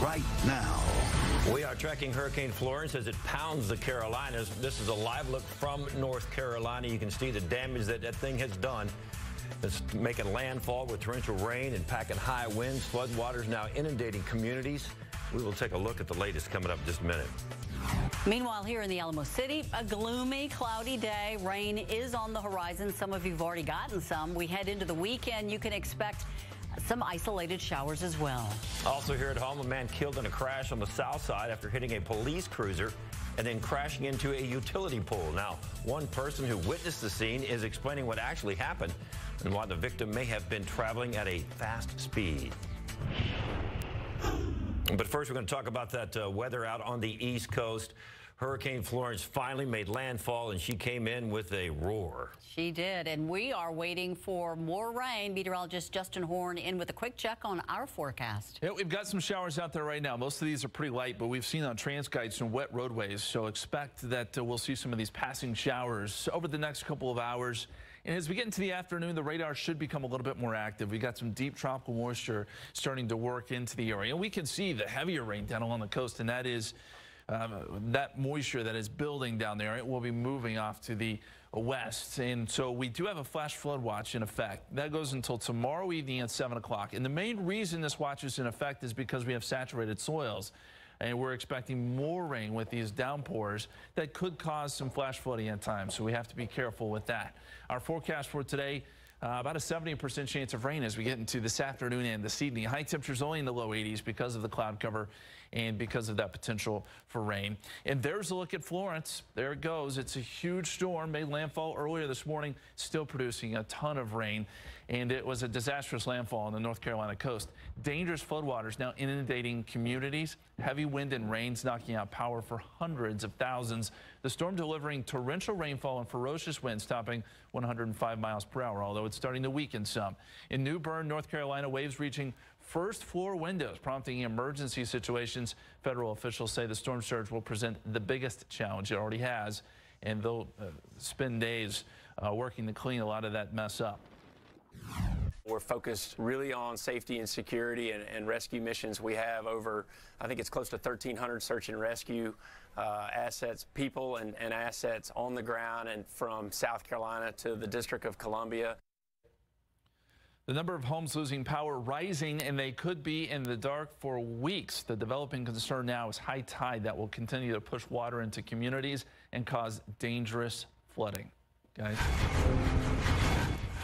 right now. We are tracking Hurricane Florence as it pounds the Carolinas. This is a live look from North Carolina. You can see the damage that that thing has done. It's making landfall with torrential rain and packing high winds. Floodwaters now inundating communities. We will take a look at the latest coming up in just a minute. Meanwhile, here in the Alamo City, a gloomy, cloudy day. Rain is on the horizon. Some of you have already gotten some. We head into the weekend. You can expect some isolated showers as well. Also here at home, a man killed in a crash on the south side after hitting a police cruiser and then crashing into a utility pole. Now, one person who witnessed the scene is explaining what actually happened and why the victim may have been traveling at a fast speed. But first, we're going to talk about that uh, weather out on the East Coast. Hurricane Florence finally made landfall, and she came in with a roar. She did, and we are waiting for more rain. Meteorologist Justin Horne in with a quick check on our forecast. Yeah, we've got some showers out there right now. Most of these are pretty light, but we've seen on TransGuide some wet roadways, so expect that uh, we'll see some of these passing showers over the next couple of hours. And as we get into the afternoon, the radar should become a little bit more active. We got some deep tropical moisture starting to work into the area. And we can see the heavier rain down along the coast, and that is um, that moisture that is building down there. It will be moving off to the west. And so we do have a flash flood watch in effect. That goes until tomorrow evening at 7 o'clock. And the main reason this watch is in effect is because we have saturated soils and we're expecting more rain with these downpours that could cause some flash flooding at times. So we have to be careful with that. Our forecast for today. Uh, about a 70% chance of rain as we get into this afternoon and this evening. High temperatures only in the low 80s because of the cloud cover and because of that potential for rain. And there's a look at Florence. There it goes. It's a huge storm, made landfall earlier this morning, still producing a ton of rain. And it was a disastrous landfall on the North Carolina coast. Dangerous floodwaters now inundating communities. Heavy wind and rains knocking out power for hundreds of thousands. The storm delivering torrential rainfall and ferocious winds topping 105 miles per hour, although it's starting to weaken some. In New Bern, North Carolina, waves reaching first floor windows, prompting emergency situations. Federal officials say the storm surge will present the biggest challenge it already has, and they'll uh, spend days uh, working to clean a lot of that mess up. We're focused really on safety and security and, and, rescue missions. We have over, I think it's close to 1,300 search and rescue uh, assets, people and, and assets on the ground and from South Carolina to the District of Columbia. The number of homes losing power rising, and they could be in the dark for weeks. The developing concern now is high tide that will continue to push water into communities and cause dangerous flooding. Guys.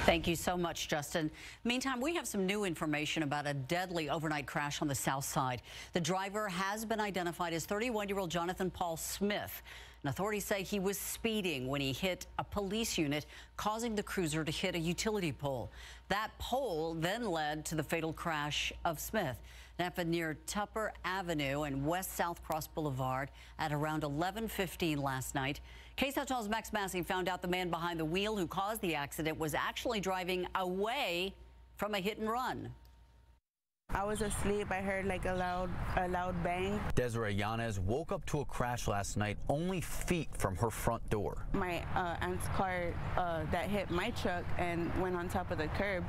Thank you so much, Justin. Meantime, we have some new information about a deadly overnight crash on the south side. The driver has been identified as 31-year-old Jonathan Paul Smith. And authorities say he was speeding when he hit a police unit, causing the cruiser to hit a utility pole. That pole then led to the fatal crash of Smith. It happened near Tupper Avenue and West South Cross Boulevard at around 11:15 last night. 12's Max Massey found out the man behind the wheel who caused the accident was actually driving away from a hit and run. I was asleep. I heard like a loud, a loud bang. Desiree Yanez woke up to a crash last night only feet from her front door. My uh, aunt's car uh, that hit my truck and went on top of the curb.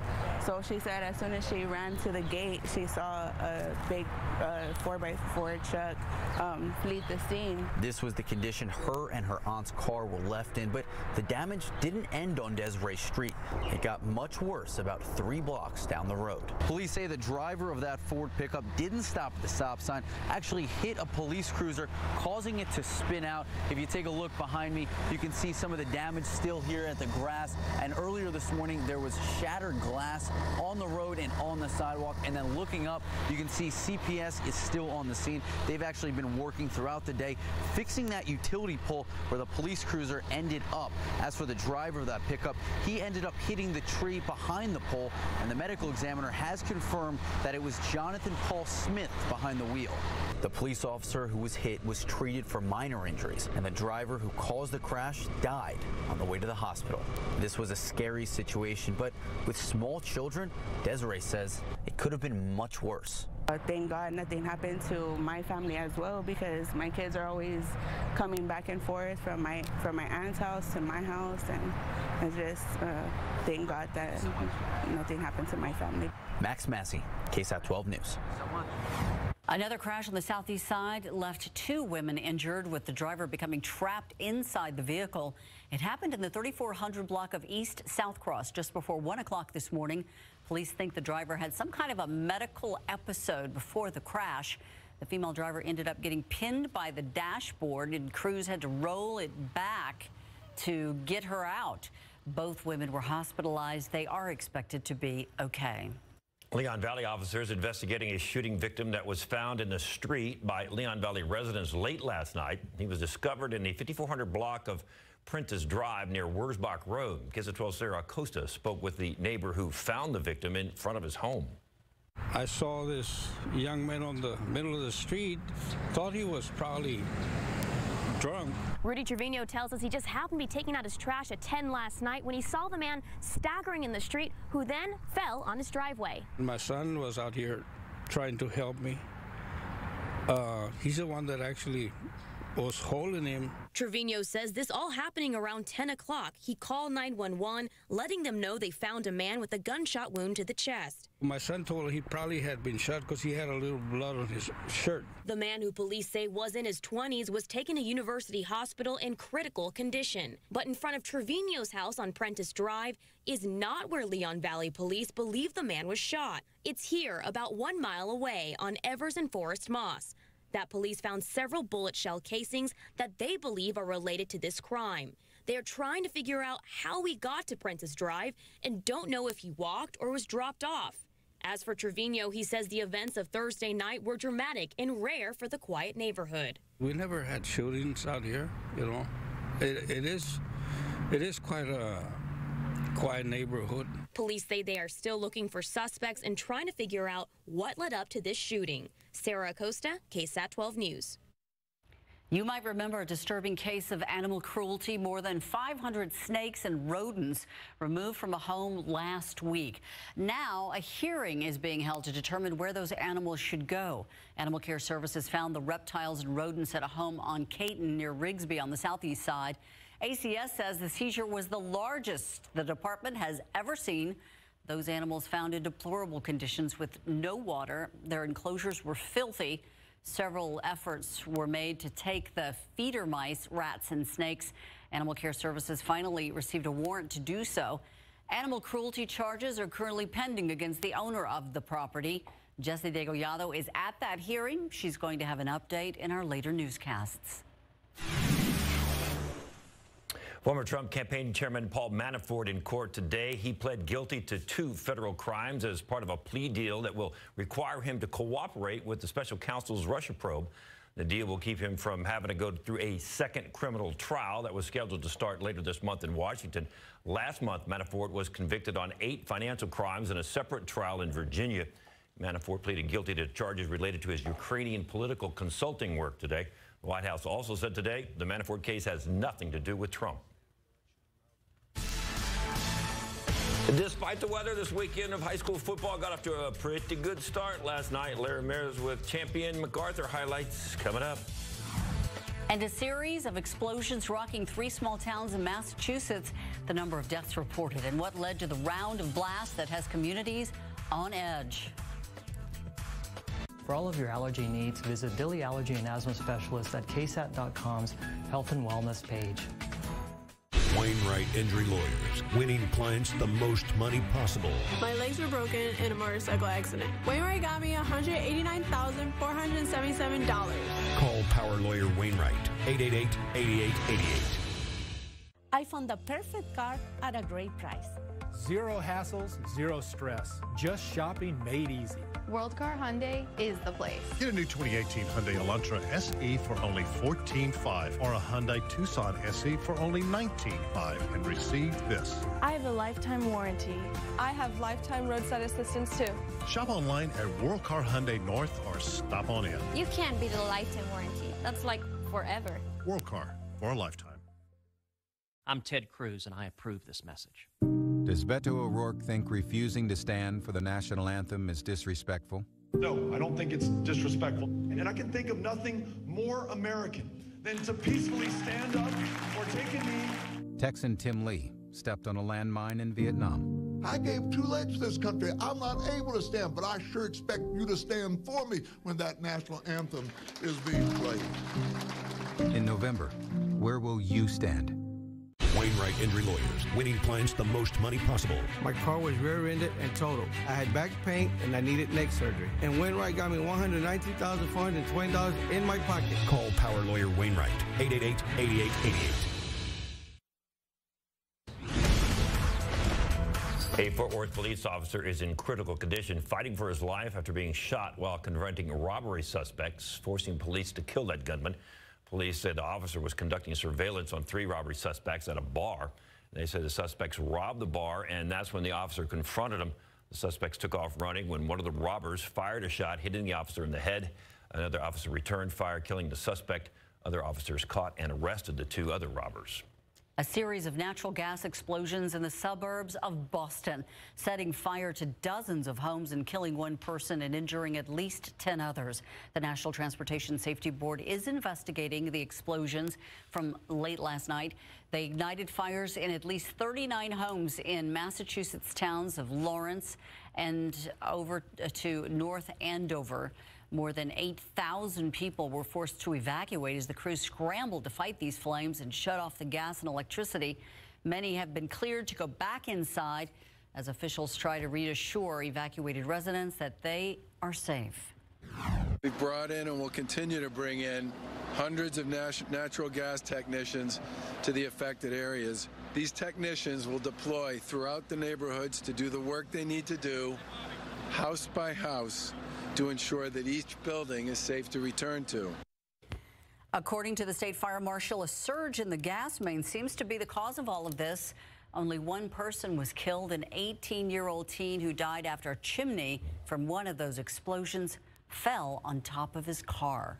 So she said as soon as she ran to the gate, she saw a big uh, 4x4 truck um, flee the scene. This was the condition her and her aunt's car were left in, but the damage didn't end on Desiree Street. It got much worse about three blocks down the road. Police say the driver driver of that Ford pickup didn't stop at the stop sign, actually hit a police cruiser, causing it to spin out. If you take a look behind me, you can see some of the damage still here at the grass. And earlier this morning, there was shattered glass on the road and on the sidewalk. And then looking up, you can see CPS is still on the scene. They've actually been working throughout the day, fixing that utility pole where the police cruiser ended up. As for the driver of that pickup, he ended up hitting the tree behind the pole, and the medical examiner has confirmed that it was Jonathan Paul Smith behind the wheel. The police officer who was hit was treated for minor injuries, and the driver who caused the crash died on the way to the hospital. This was a scary situation, but with small children, Desiree says it could have been much worse. Uh, thank God nothing happened to my family as well because my kids are always coming back and forth from my from my aunt's house to my house and I just uh, thank God that nothing happened to my family. Max Massey, KSAT 12 News. Another crash on the southeast side left two women injured, with the driver becoming trapped inside the vehicle. It happened in the 3400 block of East South Cross just before 1 o'clock this morning. Police think the driver had some kind of a medical episode before the crash. The female driver ended up getting pinned by the dashboard, and crews had to roll it back to get her out. Both women were hospitalized. They are expected to be okay. Leon Valley officers investigating a shooting victim that was found in the street by Leon Valley residents late last night. He was discovered in the 5400 block of Prentice Drive near Wurzbach Road. KSAT 12 Sarah Acosta spoke with the neighbor who found the victim in front of his home. I saw this young man on the middle of the street, thought he was probably drunk. Rudy Trevino tells us he just happened to be taking out his trash at 10 last night when he saw the man staggering in the street, who then fell on his driveway. My son was out here trying to help me. Uh, he's the one that actually was holding him. Trevino says this all happening around 10 o'clock. He called 911, letting them know they found a man with a gunshot wound to the chest. My son told him he probably had been shot because he had a little blood on his shirt. The man who police say was in his 20s was taken to University Hospital in critical condition. But in front of Trevino's house on Prentice Drive is not where Leon Valley police believe the man was shot. It's here, about one mile away, on Evers and Forest Moss that police found several bullet shell casings that they believe are related to this crime. They are trying to figure out how he got to Prentice Drive and don't know if he walked or was dropped off. As for Trevino, he says the events of Thursday night were dramatic and rare for the quiet neighborhood. We never had shootings out here, you know. It, it is it is quite a quiet neighborhood. Police say they are still looking for suspects and trying to figure out what led up to this shooting. Sarah Acosta, KSAT 12 News. You might remember a disturbing case of animal cruelty. More than 500 snakes and rodents removed from a home last week. Now, a hearing is being held to determine where those animals should go. Animal Care Services found the reptiles and rodents at a home on Caton near Rigsby on the southeast side. ACS says the seizure was the largest the department has ever seen. Those animals found in deplorable conditions with no water. Their enclosures were filthy. Several efforts were made to take the feeder mice, rats, and snakes. Animal Care Services finally received a warrant to do so. Animal cruelty charges are currently pending against the owner of the property. Jessie Degollado is at that hearing. She's going to have an update in our later newscasts. Former Trump campaign chairman Paul Manafort in court today. He pled guilty to two federal crimes as part of a plea deal that will require him to cooperate with the special counsel's Russia probe. The deal will keep him from having to go through a second criminal trial that was scheduled to start later this month in Washington. Last month, Manafort was convicted on eight financial crimes in a separate trial in Virginia. Manafort pleaded guilty to charges related to his Ukrainian political consulting work today. The White House also said today the Manafort case has nothing to do with Trump. Despite the weather, this weekend of high school football got off to a pretty good start last night. Larry Mears with champion MacArthur highlights coming up. And a series of explosions rocking three small towns in Massachusetts. The number of deaths reported and what led to the round of blasts that has communities on edge. For all of your allergy needs, visit Billy Allergy and Asthma Specialist at ksat.com's Health and Wellness page. Wainwright Injury Lawyers, winning clients the most money possible. My legs were broken in a motorcycle accident. Wainwright got me $189,477. Call Power Lawyer Wainwright, 888-8888. I found the perfect car at a great price. Zero hassles, zero stress. Just shopping made easy. World Car Hyundai is the place. Get a new 2018 Hyundai Elantra SE for only $14,500 or a Hyundai Tucson SE for only $19,500 and receive this. I have a lifetime warranty. I have lifetime roadside assistance too. Shop online at World Car Hyundai North or stop on in. You can't beat a lifetime warranty. That's like forever. World Car for a lifetime. I'm Ted Cruz and I approve this message. Does Beto O'Rourke think refusing to stand for the national anthem is disrespectful? No, I don't think it's disrespectful. And I can think of nothing more American than to peacefully stand up or take a knee. Texan Tim Lee stepped on a landmine in Vietnam. I gave two legs to this country. I'm not able to stand, but I sure expect you to stand for me when that national anthem is being played. In November, where will you stand? Wainwright Injury Lawyers, winning clients the most money possible. My car was rear-ended and totaled. I had back pain and I needed neck surgery. And Wainwright got me $119,420 in my pocket. Call Power Lawyer Wainwright, 888-8888. A Fort Worth police officer is in critical condition, fighting for his life after being shot while confronting robbery suspects, forcing police to kill that gunman. Police said the officer was conducting surveillance on three robbery suspects at a bar. They said the suspects robbed the bar, and that's when the officer confronted them. The suspects took off running when one of the robbers fired a shot, hitting the officer in the head. Another officer returned fire, killing the suspect. Other officers caught and arrested the two other robbers. A series of natural gas explosions in the suburbs of Boston, setting fire to dozens of homes and killing one person and injuring at least 10 others. The National Transportation Safety Board is investigating the explosions from late last night. They ignited fires in at least 39 homes in Massachusetts towns of Lawrence and over to North Andover. More than 8,000 people were forced to evacuate as the crews scrambled to fight these flames and shut off the gas and electricity. Many have been cleared to go back inside as officials try to reassure evacuated residents that they are safe. We've brought in and will continue to bring in hundreds of natural gas technicians to the affected areas. These technicians will deploy throughout the neighborhoods to do the work they need to do, house by house, to ensure that each building is safe to return to. According to the state fire marshal, a surge in the gas main seems to be the cause of all of this. Only one person was killed, an 18-year-old teen who died after a chimney from one of those explosions fell on top of his car.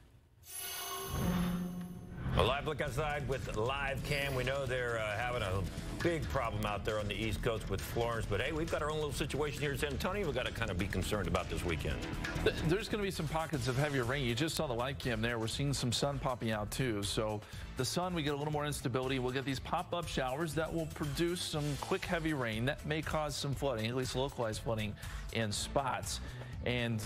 A live look outside with live cam. We know they're uh, having a big problem out there on the East Coast with Florence, but hey, we've got our own little situation here in San Antonio. We've got to kind of be concerned about this weekend. There's going to be some pockets of heavier rain. You just saw the live cam there. We're seeing some sun popping out too. So the sun, we get a little more instability. We'll get these pop-up showers that will produce some quick heavy rain that may cause some flooding, at least localized flooding in spots. And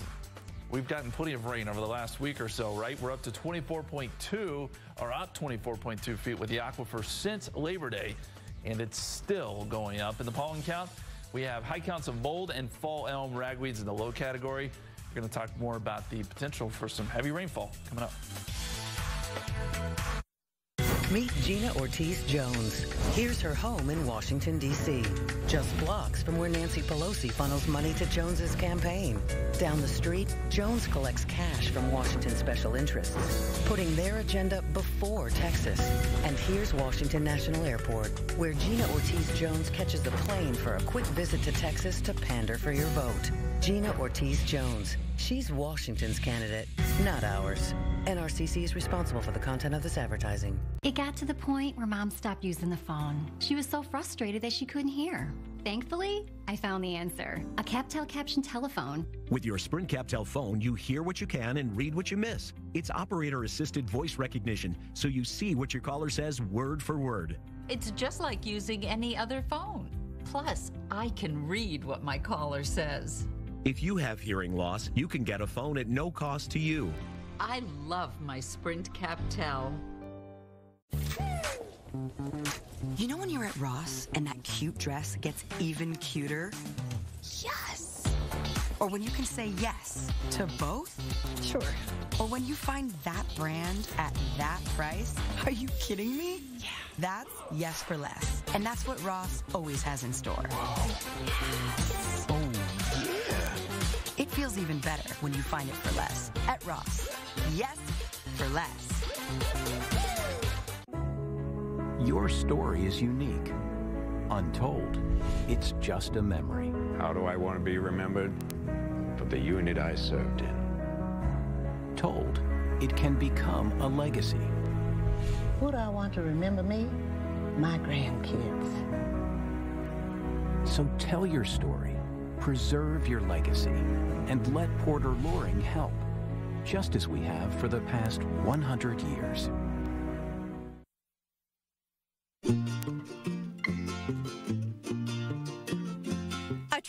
We've gotten plenty of rain over the last week or so, right? We're up to 24.2 or up 24.2 feet with the aquifer since Labor Day, and it's still going up. In the pollen count, we have high counts of mold and fall elm ragweeds in the low category. We're going to talk more about the potential for some heavy rainfall coming up. Meet Gina Ortiz Jones. Here's her home in Washington, D.C., just blocks from where Nancy Pelosi funnels money to Jones's campaign. Down the street, Jones collects cash from Washington special interests, putting their agenda before Texas. And here's Washington National Airport, where Gina Ortiz Jones catches a plane for a quick visit to Texas to pander for your vote. Gina Ortiz Jones. She's Washington's candidate, not ours. NRCC is responsible for the content of this advertising. It got to the point where mom stopped using the phone. She was so frustrated that she couldn't hear. Thankfully, I found the answer a CapTel caption telephone. With your Sprint CapTel phone, you hear what you can and read what you miss. It's operator assisted voice recognition, so you see what your caller says word for word. It's just like using any other phone. Plus, I can read what my caller says. If you have hearing loss, you can get a phone at no cost to you. I love my Sprint CapTel. You know when you're at Ross and that cute dress gets even cuter? Yes! Or when you can say yes to both? Sure. Or when you find that brand at that price? Are you kidding me? Yeah. That's yes for less. And that's what Ross always has in store. Oh, it feels even better when you find it for less at Ross. Yes, for less. Your story is unique. Untold, it's just a memory. How do I want to be remembered? For the unit I served in. Told, it can become a legacy. Who do I want to remember me? My grandkids. So tell your story preserve your legacy, and let Porter Loring help, just as we have for the past 100 years.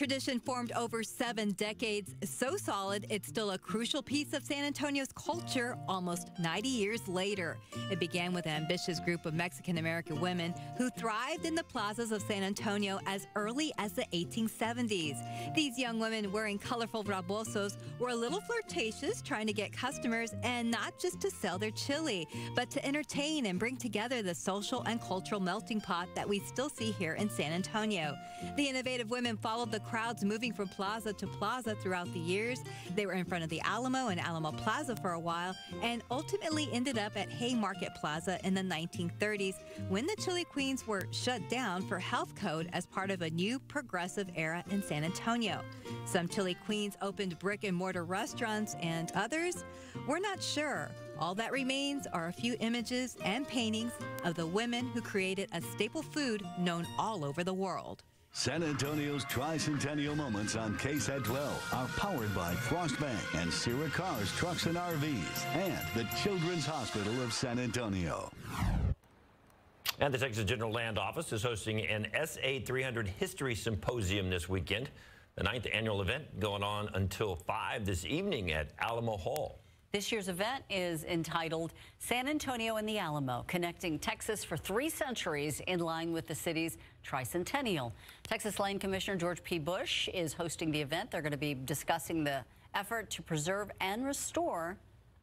Tradition formed over seven decades, so solid it's still a crucial piece of San Antonio's culture almost 90 years later. It began with an ambitious group of Mexican American women who thrived in the plazas of San Antonio as early as the 1870s. These young women wearing colorful rebozos were a little flirtatious, trying to get customers and not just to sell their chili, but to entertain and bring together the social and cultural melting pot that we still see here in San Antonio. The innovative women followed the crowds moving from plaza to plaza throughout the years. They were in front of the Alamo and Alamo Plaza for a while and ultimately ended up at Haymarket Plaza in the 1930s when the Chili Queens were shut down for health code as part of a new progressive era in San Antonio. Some Chili Queens opened brick and mortar restaurants and others, we're not sure. All that remains are a few images and paintings of the women who created a staple food known all over the world. San Antonio's tricentennial moments on KSAT 12 are powered by Frost Bank and Sierra Cars, Trucks, and RVs, and the Children's Hospital of San Antonio. And the Texas General Land Office is hosting an SA 300 History Symposium this weekend. The ninth annual event going on until 5 this evening at Alamo Hall. This year's event is entitled San Antonio and the Alamo, connecting Texas for three centuries in line with the city's tricentennial. Texas Land Commissioner George P. Bush is hosting the event. They're going to be discussing the effort to preserve and restore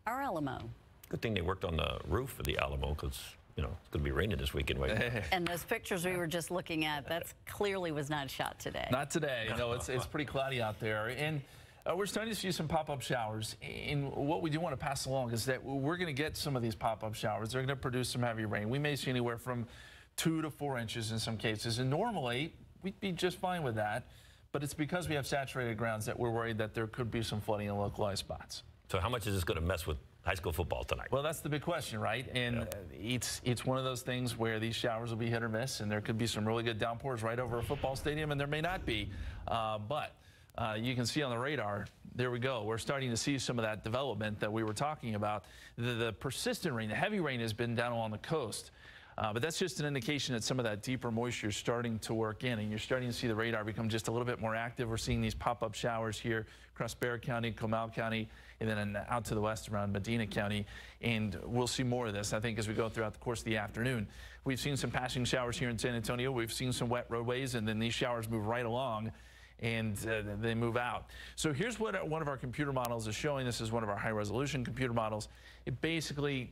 our Alamo. Good thing they worked on the roof of the Alamo because, you know, it's going to be raining this weekend. Right? and those pictures we were just looking at, that clearly was not shot today. Not today. No, it's, it's pretty cloudy out there. And uh, we're starting to see some pop-up showers. And what we do want to pass along is that we're going to get some of these pop-up showers. They're going to produce some heavy rain. We may see anywhere from two to four inches in some cases. And normally, we'd be just fine with that. But it's because we have saturated grounds that we're worried that there could be some flooding in localized spots. So how much is this going to mess with high school football tonight? Well, that's the big question, right? And yeah. it's it's one of those things where these showers will be hit or miss, and there could be some really good downpours right over a football stadium, and there may not be. Uh, but uh, you can see on the radar, there we go. We're starting to see some of that development that we were talking about. The, the persistent rain, the heavy rain has been down along the coast. Uh, but that's just an indication that some of that deeper moisture is starting to work in, and you're starting to see the radar become just a little bit more active. We're seeing these pop-up showers here across Bexar County, Comal County, and then out to the west around Medina County. And we'll see more of this, I think, as we go throughout the course of the afternoon. We've seen some passing showers here in San Antonio. We've seen some wet roadways, and then these showers move right along and uh, they move out. So here's what one of our computer models is showing. This is one of our high resolution computer models. It basically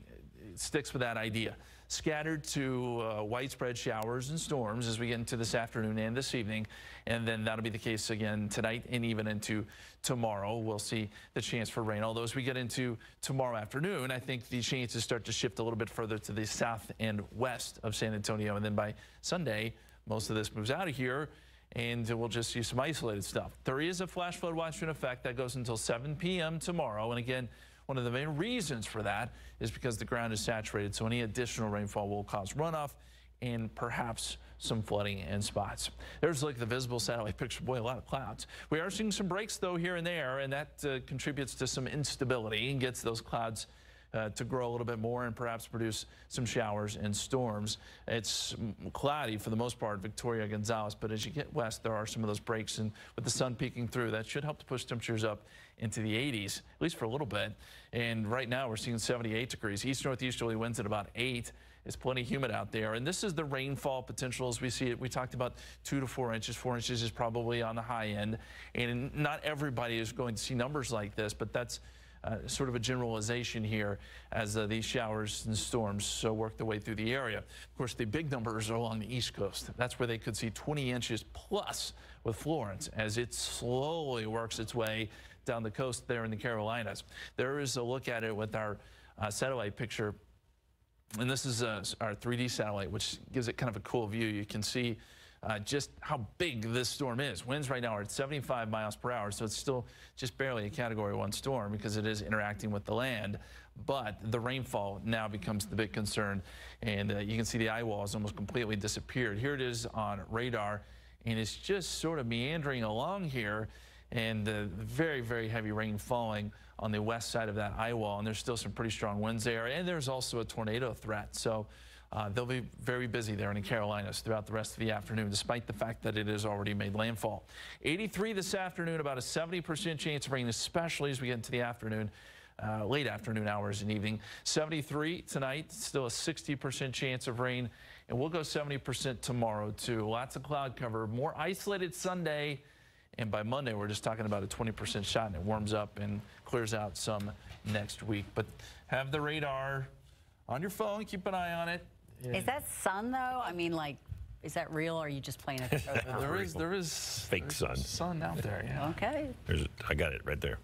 sticks with that idea. Scattered to uh, widespread showers and storms as we get into this afternoon and this evening. And then that'll be the case again tonight and even into tomorrow. We'll see the chance for rain. Although as we get into tomorrow afternoon, I think the chances start to shift a little bit further to the south and west of San Antonio. And then by Sunday, most of this moves out of here and we'll just see some isolated stuff. There is a flash flood watch in effect that goes until 7 p.m. tomorrow. And again, one of the main reasons for that is because the ground is saturated. So any additional rainfall will cause runoff and perhaps some flooding in spots. There's like the visible satellite picture. Boy, a lot of clouds. We are seeing some breaks though here and there, and that uh, contributes to some instability and gets those clouds uh, to grow a little bit more and perhaps produce some showers and storms. It's cloudy for the most part, Victoria, Gonzales, but as you get west, there are some of those breaks, and with the sun peeking through, that should help to push temperatures up into the 80s, at least for a little bit. And right now, we're seeing 78 degrees. East northeasterly winds at about 8. It's plenty humid out there. And this is the rainfall potential as we see it. We talked about two to four inches. Four inches is probably on the high end. And not everybody is going to see numbers like this, but that's uh, sort of a generalization here as uh, these showers and storms so work their way through the area. Of course, the big numbers are along the east coast. That's where they could see 20 inches plus with Florence as it slowly works its way down the coast there in the Carolinas. There is a look at it with our uh, satellite picture. And this is uh, our 3D satellite, which gives it kind of a cool view. You can see uh, just how big this storm is. Winds right now are at 75 miles per hour, so it's still just barely a Category 1 storm because it is interacting with the land. But the rainfall now becomes the big concern, and uh, you can see the eye wall has almost completely disappeared. Here it is on radar, and it's just sort of meandering along here, and uh, very, very heavy rain falling on the west side of that eye wall, and there's still some pretty strong winds there, and there's also a tornado threat. So Uh, they'll be very busy there in the Carolinas throughout the rest of the afternoon, despite the fact that it has already made landfall. 83 this afternoon, about a 70% chance of rain, especially as we get into the afternoon. Uh, late afternoon hours and evening. 73 tonight, still a 60% chance of rain, and we'll go 70% tomorrow too. Lots of cloud cover, more isolated Sunday, and by Monday we're just talking about a 20% shot, and it warms up and clears out some next week. But have the radar on your phone, keep an eye on it. Is that sun though? I mean, like, is that real or are you just playing it? there is, there is fake sun. Sun out there, yeah. Okay. There's, I got it right there.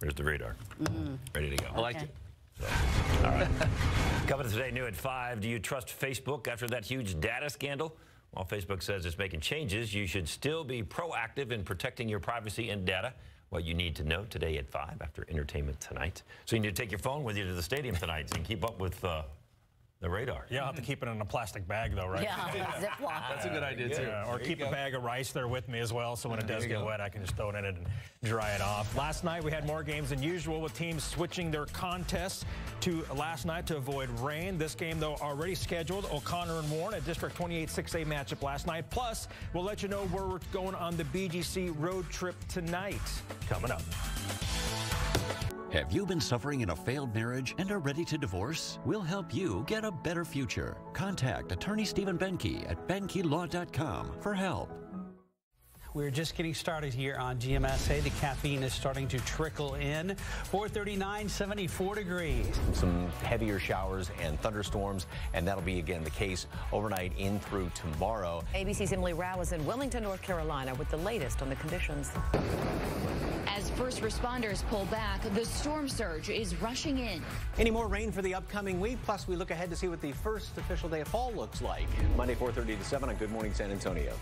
There's the radar. Mm. Ready to go. I like Okay. it. All right. Coming today, new at 5. Do you trust Facebook after that huge data scandal? While Facebook says it's making changes, you should still be proactive in protecting your privacy and data. What you need to know today at 5 after entertainment tonight. So you need to take your phone with you to the stadium tonight so you can keep up with uh, the radar. Yeah, I'll have to keep it in a plastic bag, though, right? Yeah, Ziploc. That's a good idea, too. Yeah, or There keep you a bag of rice there with me as well, so when it does get go. wet, I can just throw it in it and dry it off. Last night, we had more games than usual, with teams switching their contests to last night to avoid rain. This game, though, already scheduled. O'Connor and Warren, a District 28 6A matchup last night. Plus, we'll let you know where we're going on the BGC road trip tonight. Coming up. Have you been suffering in a failed marriage and are ready to divorce? We'll help you get a better future. Contact attorney Stephen Benke at benkelaw.com for help. We're just getting started here on GMSA. The caffeine is starting to trickle in. 439, 74 degrees. some heavier showers and thunderstorms, and that'll be again the case overnight in through tomorrow. ABC's Emily Rao is in Wilmington, North Carolina with the latest on the conditions. As first responders pull back, the storm surge is rushing in. Any more rain for the upcoming week? Plus, we look ahead to see what the first official day of fall looks like. Monday 4:30 to 7 on Good Morning San Antonio.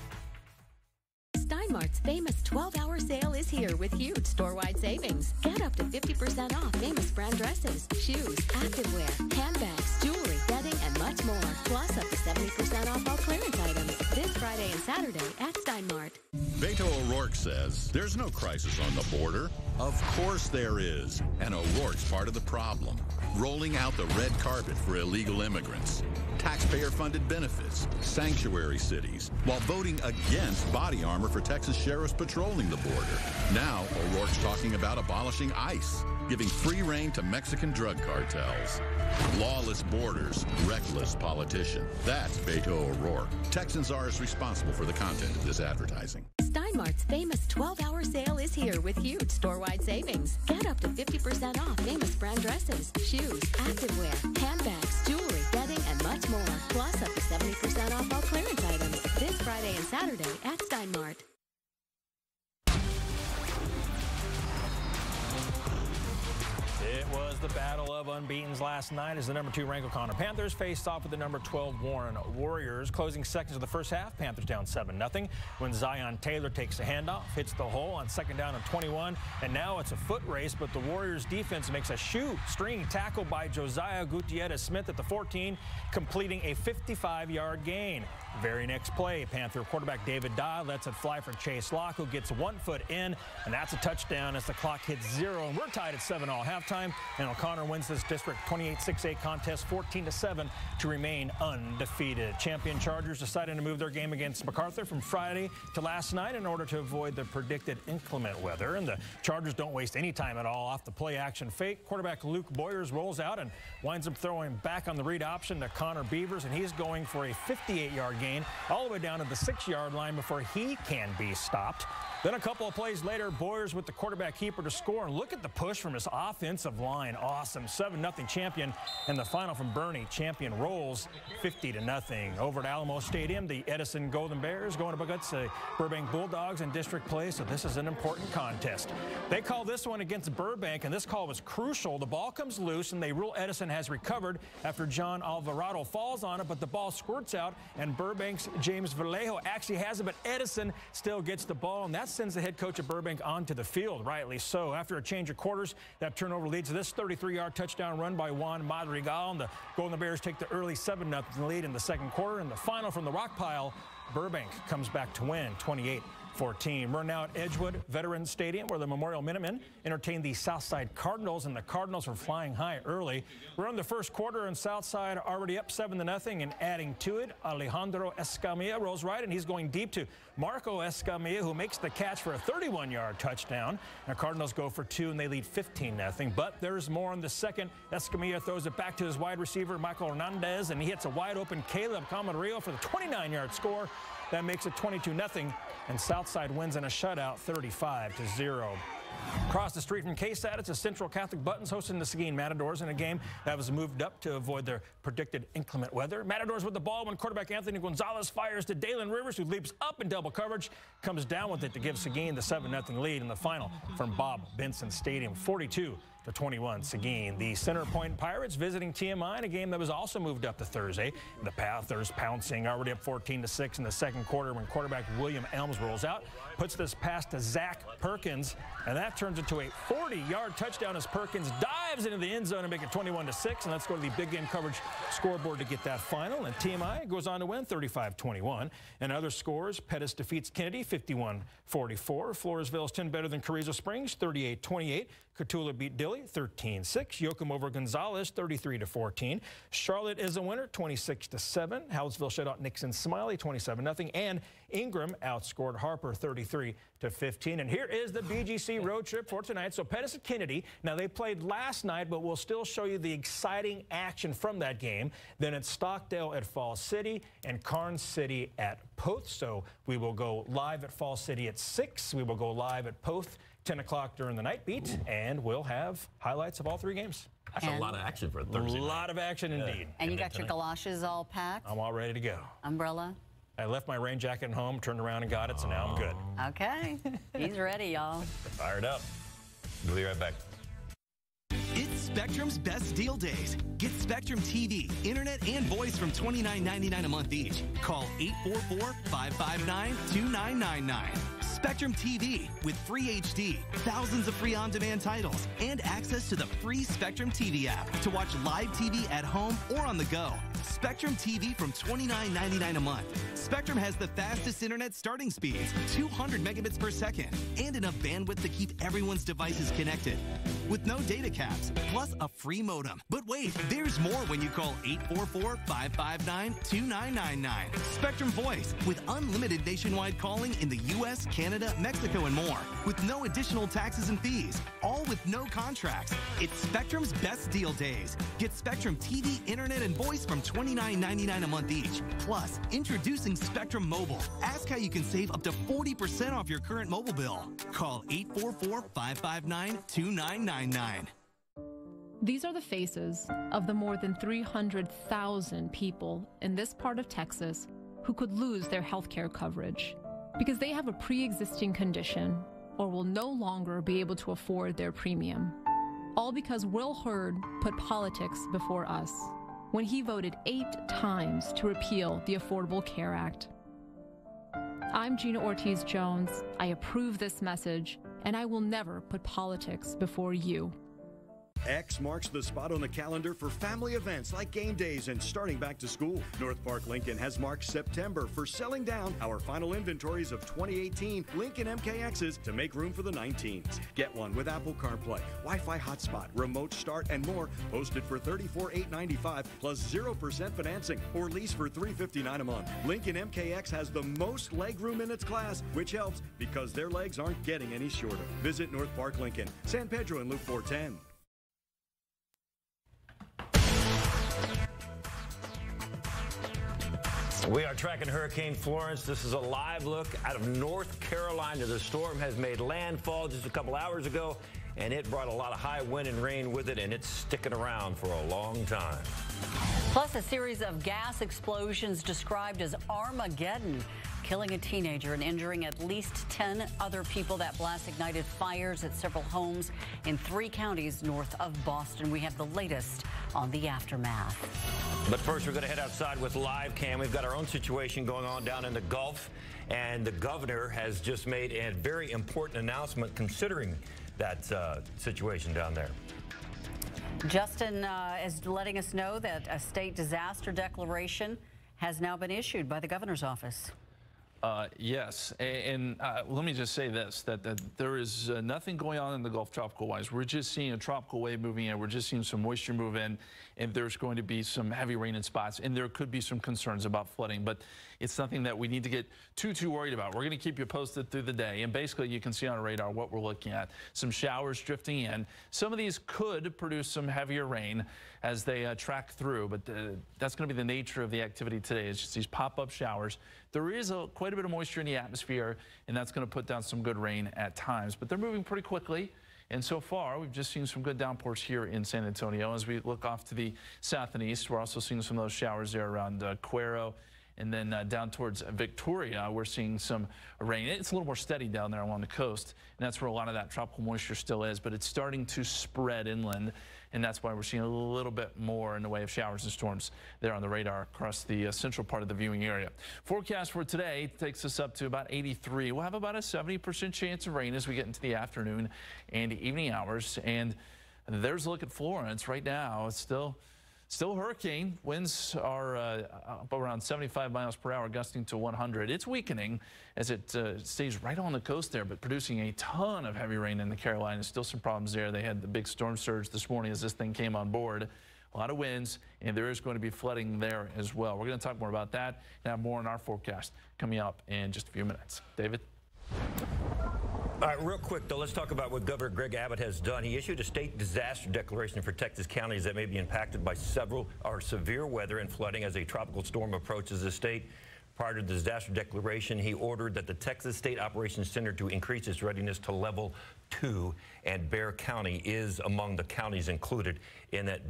Steinmart's famous 12-hour sale is here with huge store-wide savings. Get up to 50% off famous brand dresses, shoes, activewear, handbags, jewelry, bedding, and much more. Plus up to 70% off all clearance items. This Friday and Saturday at. Beto O'Rourke says there's no crisis on the border. Of course there is. And O'Rourke's part of the problem. Rolling out the red carpet for illegal immigrants, taxpayer funded benefits, sanctuary cities, while voting against body armor for Texas sheriffs patrolling the border. Now, O'Rourke's talking about abolishing ICE, giving free reign to Mexican drug cartels. Lawless borders, reckless politician. That's Beto O'Rourke. Texans are as responsible for the content of this advertising. Steinmart's famous 12-hour sale is here with huge store-wide savings. Get up to 50% off famous brand dresses, shoes, activewear, handbags, jewelry, bedding, and much more. Plus up to 70% off all clearance items. This Friday and Saturday at Steinmart. Was the battle of unbeatens last night as the number two ranked O'Connor Panthers faced off with the number 12 Warren Warriors. Closing seconds of the first half, Panthers down 7 0 when Zion Taylor takes a handoff, hits the hole on second down and 21. And now it's a foot race, but the Warriors defense makes a shoestring tackle by Josiah Gutierrez Smith at the 14, completing a 55 yard gain. Very next play, Panther quarterback David Dye lets it fly for Chase Locke, who gets one foot in, and that's a touchdown as the clock hits zero. And we're tied at 7 all halftime, and O'Connor wins this District 28-6A contest 14 to 7 to remain undefeated. Champion Chargers decided to move their game against MacArthur from Friday to last night in order to avoid the predicted inclement weather. And the Chargers don't waste any time at all off the play action fake. Quarterback Luke Boyers rolls out and winds up throwing back on the read option to Connor Beavers, and he's going for a 58-yard gain all the way down to the six-yard line before he can be stopped. Then a couple of plays later, Boyers with the quarterback keeper to score. And look at the push from his offensive line. Awesome. 7-0 champion. And the final from Boerne. Champion rolls 50 to nothing. Over at Alamo Stadium, the Edison Golden Bears going up against the Burbank Bulldogs in district play. So this is an important contest. They call this one against Burbank, and this call was crucial. The ball comes loose, and they rule Edison has recovered after John Alvarado falls on it, but the ball squirts out, and Burbank's James Vallejo actually has it, but Edison still gets the ball, and that's sends the head coach of Burbank onto the field, rightly so. After a change of quarters, that turnover leads to this 33-yard touchdown run by Juan Madrigal, and the Golden Bears take the early 7-0 lead in the second quarter. And the final from the rock pile, Burbank comes back to win 28 14. We're now at Edgewood Veterans Stadium where the Memorial Minutemen entertained the Southside Cardinals and the Cardinals are flying high early. We're in the first quarter and Southside already up 7 to nothing and adding to it. Alejandro Escamilla rolls right and he's going deep to Marco Escamilla who makes the catch for a 31-yard touchdown. The Cardinals go for two and they lead 15 nothing. But there's more in the second. Escamilla throws it back to his wide receiver Michael Hernandez and he hits a wide open Caleb Camarillo for the 29-yard score. That makes it 22 0 and Southside wins in a shutout 35 to 0. Across the street from KSAT, it's a Central Catholic Buttons hosting the Seguin Matadors in a game that was moved up to avoid their predicted inclement weather. Matadors with the ball when quarterback Anthony Gonzalez fires to Dalen Rivers, who leaps up in double coverage, comes down with it to give Seguin the 7-0 lead in the final from Bob Benson Stadium, 42 to 21 Seguin. The Center Point Pirates visiting TMI in a game that was also moved up to Thursday. The Panthers pouncing already up 14 to 6 in the second quarter when quarterback William Elms rolls out, puts this pass to Zach Perkins, and that turns into a 40-yard touchdown as Perkins dives into the end zone and make it 21 to 6. And let's go to the big game coverage scoreboard to get that final. And TMI goes on to win 35-21. And other scores: Pettus defeats Kenedy 51-44. Floresville's 10 better than Carrizo Springs 38-28. Cotulla beat Dilley 13-6. Yoakum over Gonzales 33-14. Charlotte is a winner 26-7. Hallettsville shut out Nixon Smiley 27-0. And Ingram outscored Harper 33 to 15. And here is the BGC road trip for tonight. So Pettus and Kenedy. Now they played last night, but we'll still show you the exciting action from that game. Then it's Stockdale at Falls City and Karnes City at Poth. So we will go live at Falls City at 6. We will go live at Poth 10 o'clock during the night beat, and we'll have highlights of all three games. That's and a lot of action for a Thursday. A lot of action yeah. indeed. And you got your galoshes all packed? I'm all ready to go. Umbrella? I left my rain jacket at home, turned around and got it, so now I'm good. Oh. Okay. He's ready, y'all. Fired up. We'll be right back. It's Spectrum's best deal days. Get Spectrum TV, internet, and voice from $29.99 a month each. Call 844 559 2999. Spectrum TV with free HD, thousands of free on demand titles, and access to the free Spectrum TV app to watch live TV at home or on the go. Spectrum TV from $29.99 a month. Spectrum has the fastest internet starting speeds, 200 megabits per second, and enough bandwidth to keep everyone's devices connected. With no data caps, plus a free modem. But wait, there's more when you call 844 559 2999. Spectrum Voice with unlimited nationwide calling in the U.S., Canada, Mexico, and more. With no additional taxes and fees. All with no contracts. It's Spectrum's best deal days. Get Spectrum TV, internet, and voice from $29.99 a month each. Plus, introducing Spectrum Mobile. Ask how you can save up to 40% off your current mobile bill. Call 844 559 2999. These are the faces of the more than 300,000 people in this part of Texas who could lose their health care coverage because they have a pre existing condition or will no longer be able to afford their premium. All because Will Hurd put politics before us when he voted eight times to repeal the Affordable Care Act. I'm Gina Ortiz Jones. I approve this message, and I will never put politics before you. X marks the spot on the calendar for family events like game days and starting back to school. North Park Lincoln has marked September for selling down our final inventories of 2018 Lincoln MKXs to make room for the 19s. Get one with Apple CarPlay, Wi-Fi hotspot, remote start, and more. Posted for $34,895 plus 0% financing or lease for 359 a month. Lincoln MKX has the most leg room in its class, which helps because their legs aren't getting any shorter. Visit North Park Lincoln, San Pedro and Loop 410. We are tracking Hurricane Florence. This is a live look out of North Carolina. The storm has made landfall just a couple hours ago, and it brought a lot of high wind and rain with it, and it's sticking around for a long time. Plus, a series of gas explosions described as Armageddon killing a teenager and injuring at least 10 other people. That blast ignited fires at several homes in three counties north of Boston. We have the latest on the aftermath. But first, we're going to head outside with live cam. We've got our own situation going on down in the Gulf, and the governor has just made a very important announcement considering that uh, situation down there. Justin uh, is letting us know that a state disaster declaration has now been issued by the governor's office. Uh, yes, and, uh, let me just say this: that, that there is uh, nothing going on in the Gulf tropical wise. We're just seeing a tropical wave moving in. We're just seeing some moisture move in, and there's going to be some heavy rain in spots, and there could be some concerns about flooding. But it's nothing that we need to get too too worried about. We're going to keep you posted through the day, and basically you can see on radar what we're looking at. Some showers drifting in. Some of these could produce some heavier rain as they uh, track through, but uh, that's going to be the nature of the activity today. It's just these pop-up showers. There is a, quite a bit of moisture in the atmosphere, and that's going to put down some good rain at times, but they're moving pretty quickly. And so far, we've just seen some good downpours here in San Antonio. As we look off to the south and east, we're also seeing some of those showers there around uh, Cuero and then uh, down towards Victoria, we're seeing some rain. It's a little more steady down there along the coast, and that's where a lot of that tropical moisture still is, but it's starting to spread inland, and that's why we're seeing a little bit more in the way of showers and storms there on the radar across the uh, central part of the viewing area. Forecast for today takes us up to about 83. We'll have about a 70% chance of rain as we get into the afternoon and evening hours, and there's a look at Florence right now. It's still Still hurricane. Winds are uh, up around 75 miles per hour, gusting to 100. It's weakening as it uh, stays right on the coast there, but producing a ton of heavy rain in the Carolinas. Still some problems there. They had the big storm surge this morning as this thing came on board. A lot of winds, and there is going to be flooding there as well. We're going to talk more about that and have more in our forecast coming up in just a few minutes. David? All right, real quick, though, let's talk about what Governor Greg Abbott has done. He issued a state disaster declaration for Texas counties that may be impacted by several or severe weather and flooding as a tropical storm approaches the state. Prior to the disaster declaration, he ordered that the Texas State Operations Center to increase its readiness to level two, and Bexar County is among the counties included in that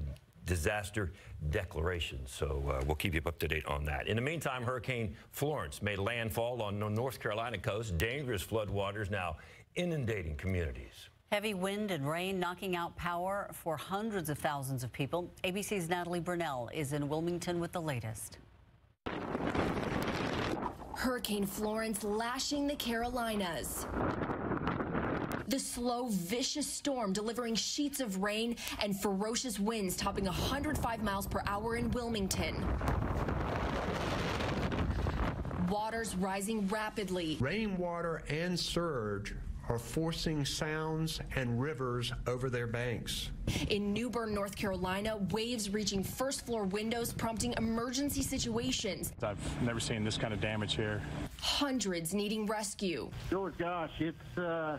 disaster declaration. So uh, we'll keep you up to date on that. In the meantime, Hurricane Florence made landfall on the North Carolina coast. Dangerous floodwaters now inundating communities. Heavy wind and rain knocking out power for hundreds of thousands of people. ABC's Natalie Brunell is in Wilmington with the latest. Hurricane Florence lashing the Carolinas. The slow, vicious storm delivering sheets of rain and ferocious winds topping 105 miles per hour in Wilmington. Waters rising rapidly. Rainwater and surge are forcing sounds and rivers over their banks. In New Bern, North Carolina, waves reaching first floor windows, prompting emergency situations. I've never seen this kind of damage here. Hundreds needing rescue. Oh, gosh, it's. Uh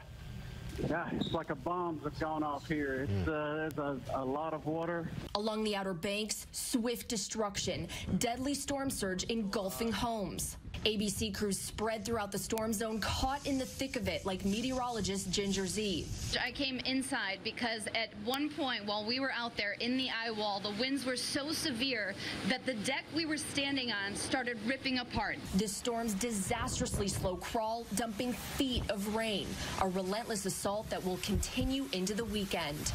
yeah, it's like a bombs have gone off here. It's, uh, there's a, a lot of water. Along the Outer Banks, swift destruction, deadly storm surge engulfing homes. ABC crews spread throughout the storm zone, caught in the thick of it, like meteorologist Ginger Zee. I came inside because at one point while we were out there in the eye wall, the winds were so severe that the deck we were standing on started ripping apart. The storm's disastrously slow crawl, dumping feet of rain, a relentless assault that will continue into the weekend.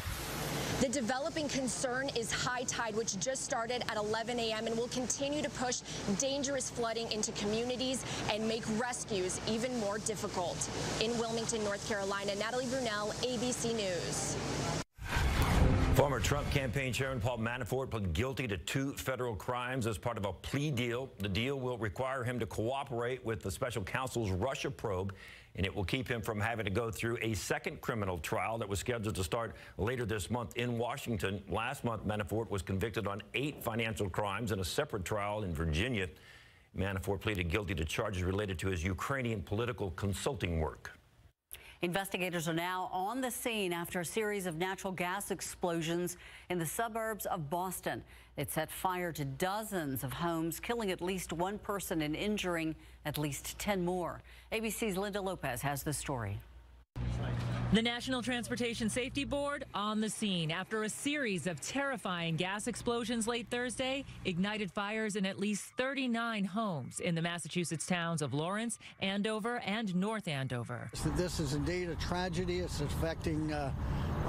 The developing concern is high tide, which just started at 11 a.m. and will continue to push dangerous flooding into communities and make rescues even more difficult. In Wilmington, North Carolina, Natalie Brunell, ABC News. Former Trump campaign chairman Paul Manafort pled guilty to two federal crimes as part of a plea deal. The deal will require him to cooperate with the special counsel's Russia probe and it will keep him from having to go through a second criminal trial that was scheduled to start later this month in Washington. Last month, Manafort was convicted on eight financial crimes in a separate trial in Virginia. Manafort pleaded guilty to charges related to his Ukrainian political consulting work. Investigators are now on the scene after a series of natural gas explosions in the suburbs of Boston. It set fire to dozens of homes, killing at least one person and injuring at least 10 more. ABC's Linda Lopez has the story. The National Transportation Safety Board on the scene after a series of terrifying gas explosions late Thursday ignited fires in at least 39 homes in the Massachusetts towns of Lawrence, Andover, and North Andover. This is indeed a tragedy. It's affecting uh,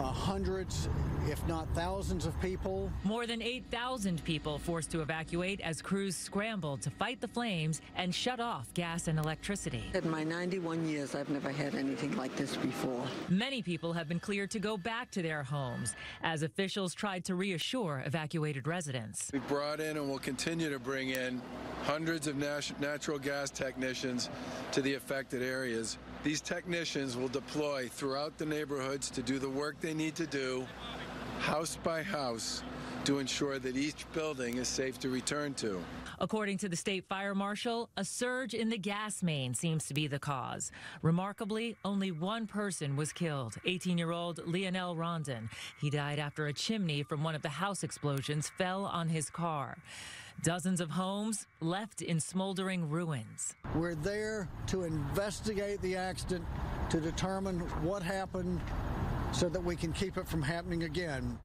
uh, hundreds, if not thousands of people. More than 8,000 people forced to evacuate as crews scrambled to fight the flames and shut off gas and electricity. In my 91 years, I've never had anything like this before. Many people have been cleared to go back to their homes as officials tried to reassure evacuated residents. We've brought in and will continue to bring in hundreds of natural gas technicians to the affected areas. These technicians will deploy throughout the neighborhoods to do the work they need to do, house by house, to ensure that each building is safe to return to. According to the state fire marshal, a surge in the gas main seems to be the cause. Remarkably, only one person was killed 18 year old Leonel Rondon. He died after a chimney from one of the house explosions fell on his car. Dozens of homes left in smoldering ruins. We're there to investigate the accident to determine what happened so that we can keep it from happening again.